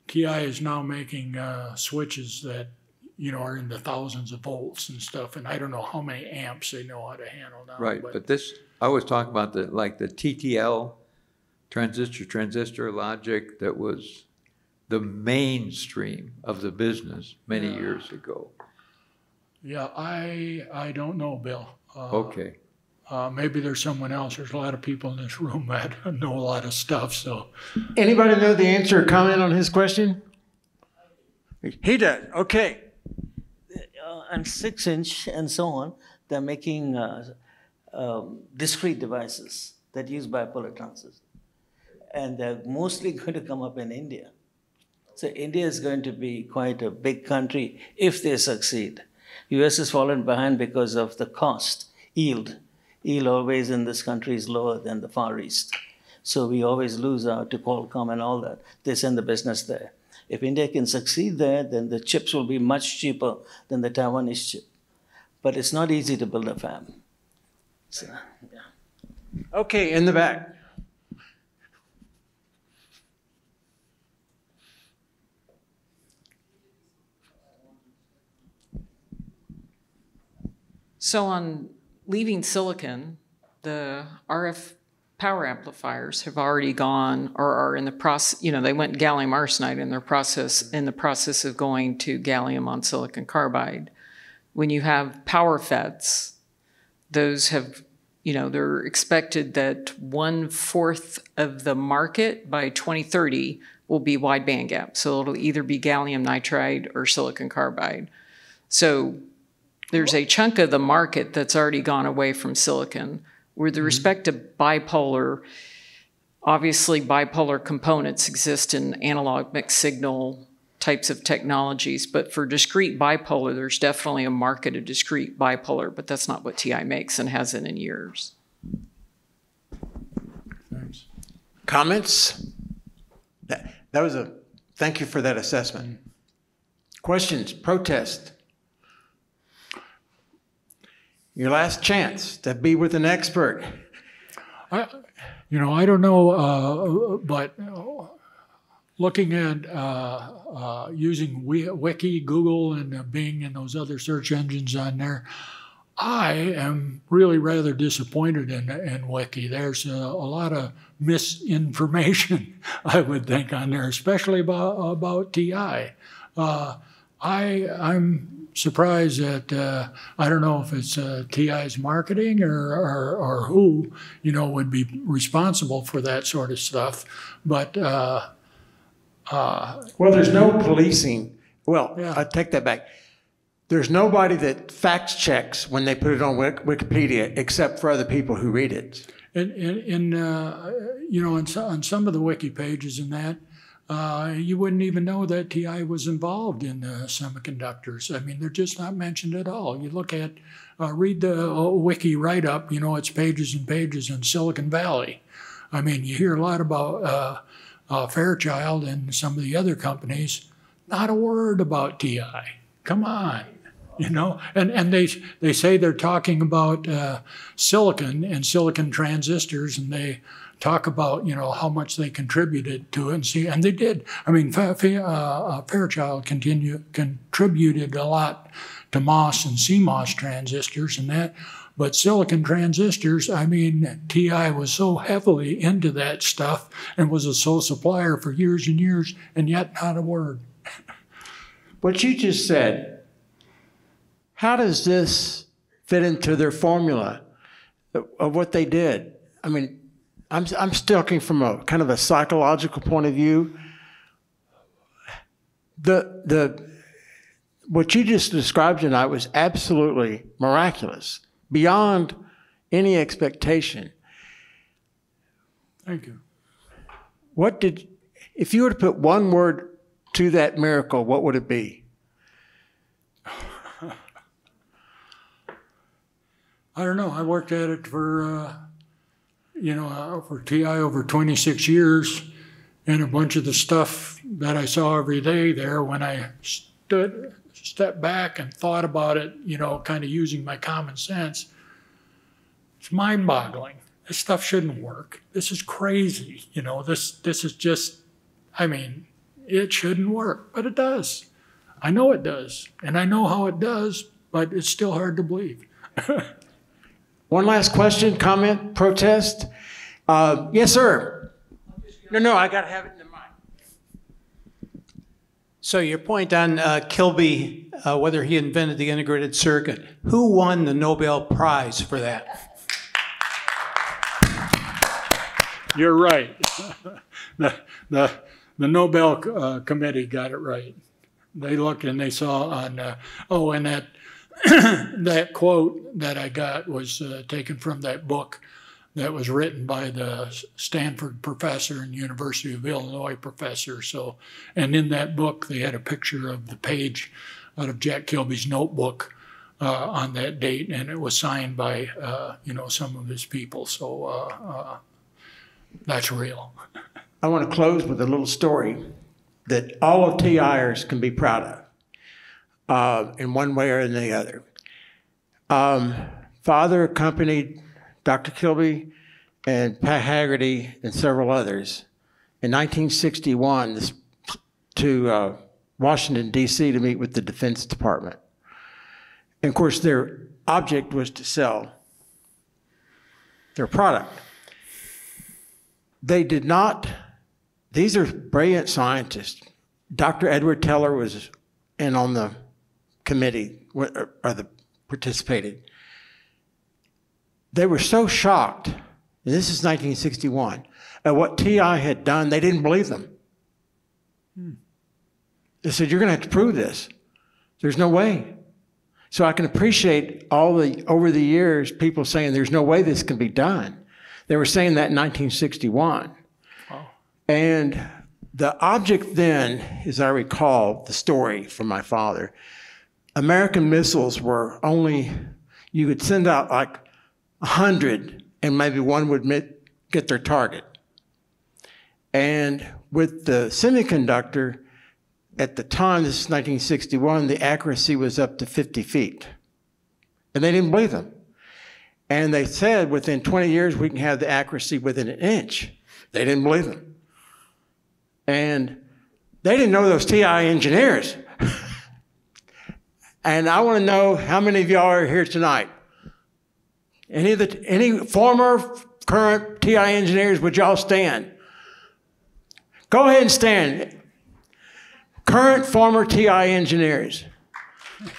Speaker 1: TI is now making uh, switches that you know are in the thousands of volts and stuff. And I don't know how many amps they know how to handle now.
Speaker 5: Right. But this, I was talking about the, like the TTL transistor, transistor logic that was the mainstream of the business many
Speaker 1: Yeah.
Speaker 5: years ago.
Speaker 1: yeah, I I don't know, Bill. Uh,
Speaker 5: Okay.
Speaker 1: Uh, maybe there's someone else. There's a lot of people in this room that *laughs* know a lot of stuff. So.
Speaker 2: Anybody know the answer or comment on his question? He does. Okay.
Speaker 4: uh, and six inch and so on, they're making uh, um, discrete devices that use bipolar transistors. And they're mostly *laughs* going to come up in India. So India is going to be quite a big country if they succeed. US has fallen behind because of the cost, yield. Yield always in this country is lower than the Far East. So we always lose out to Qualcomm and all that. They send the business there. If India can succeed there, then the chips will be much cheaper than the Taiwanese chip. But it's not easy to build a fab. So, yeah.
Speaker 2: Okay, in the back.
Speaker 6: So on leaving silicon, the RF power amplifiers have already gone or are in the process, you know, they went gallium arsenide in their process, in the process of going to gallium on silicon carbide. When you have power FETs, those have, you know, they're expected that one fourth of the market by 2030 will be wide bandgap. So it'll either be gallium nitride or silicon carbide. So there's a chunk of the market that's already gone away from silicon. With mm-hmm. respect to bipolar, obviously bipolar components exist in analog mixed signal types of technologies, but for discrete bipolar, there's definitely a market of discrete bipolar, but that's not what TI makes and hasn't in years.
Speaker 1: Thanks.
Speaker 2: Comments? That, that was a, thank you for that assessment. Mm-hmm. Questions, protest? Your last chance to be with an expert.
Speaker 1: I, you know, I don't know, uh, but looking at uh, uh, using Wi- Wiki, Google, and uh, Bing, and those other search engines on there, I am really rather disappointed in, in Wiki. There's a, a lot of misinformation, *laughs* I would think, on there, especially about about TI. Uh, I I'm surprised that uh, I don't know if it's uh, TI's marketing or, or or who you know would be responsible for that sort of stuff, but. Uh, uh,
Speaker 2: Well, there's no policing. Well,
Speaker 1: Yeah.
Speaker 2: I take that back. There's nobody that fact checks when they put it on Wik- Wikipedia except for other people who read it.
Speaker 1: In uh, you know, so, on some of the wiki pages and that, uh, you wouldn't even know that TI was involved in uh, semiconductors. I mean, they're just not mentioned at all. You look at, uh, read the uh, wiki write up, you know, it's pages and pages in Silicon Valley. I mean, you hear a lot about uh, Fairchild and some of the other companies, not a word about TI. Come on. You know, and, and they they say they're talking about silicon and silicon transistors, and they talk about you know how much they contributed to it, and see, and they did. I mean, Fa- uh, Fairchild continue, contributed a lot to MOS and CMOS transistors and that, but silicon transistors, I mean, TI was so heavily into that stuff and was a sole supplier for years and years, and yet not a word.
Speaker 2: What you just said, how does this fit into their formula of what they did? I mean, I'm, I'm still looking from a kind of a psychological point of view. The, the, what you just described tonight was absolutely miraculous, beyond any expectation.
Speaker 1: Thank you.
Speaker 2: What did, if you were to put one word to that miracle, what would it be? *laughs*
Speaker 1: I don't know. I worked at it for, uh, you know, uh, for TI over 26 years, and a bunch of the stuff that I saw every day there when I stood, stepped back and thought about it, you know, kind of using my common sense, it's mind boggling. This stuff shouldn't work. This is crazy. You know, this, this is just, I mean, it shouldn't work, but it does. I know it does, and I know how it does, but it's still hard to believe. *laughs*
Speaker 2: One last question, comment, protest? Uh, yes, sir. No, no, I got to have it in the mic.
Speaker 7: So your point on uh, Kilby, uh, whether he invented the integrated circuit, who won the Nobel Prize for that?
Speaker 1: You're right. *laughs* the, the, the Nobel uh, Committee got it right. They looked and they saw on, uh, oh, and that, *clears throat* that quote that I got was uh, taken from that book that was written by the Stanford professor and University of Illinois professor. So, and in that book, they had a picture of the page out of Jack Kilby's notebook uh, on that date, and it was signed by, uh, you know, some of his people. So, uh, uh, that's real.
Speaker 2: I want to close with a little story. that all of TIers can be proud of uh, in one way or in the other. Um, father accompanied Dr. Kilby and Pat Haggerty and several others in 1961 to uh, Washington, D.C. to meet with the Defense Department. And of course, their object was to sell their product. They did not, these are brilliant scientists. Dr. Edward Teller was in on the committee, or or the participated. They were so shocked, and this is 1961, at what TI had done, they didn't believe them. Hmm. They said, You're going to have to prove this. There's no way. So I can appreciate all the, over the years, people saying there's no way this can be done. They were saying that in 1961. Wow. And the object then, as I recall the story from my father, American missiles were only, you could send out like 100 and maybe one would mit, get their target. And with the semiconductor, at the time, this is 1961, the accuracy was up to 50 feet. And they didn't believe them. And they said within 20 years, we can have the accuracy within an inch. They didn't believe them. And they didn't know those TI engineers. *laughs* and I want to know how many of y'all are here tonight. Any of the any former, current TI engineers, would y'all stand? Go ahead and stand. Current, former TI engineers. *laughs*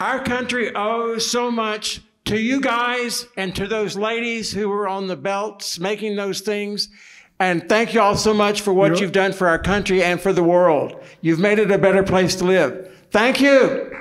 Speaker 2: Our country owes so much to you guys and to those ladies who were on the belts making those things. And thank you all so much for what you've done for our country and for the world. You've made it a better place to live. Thank you.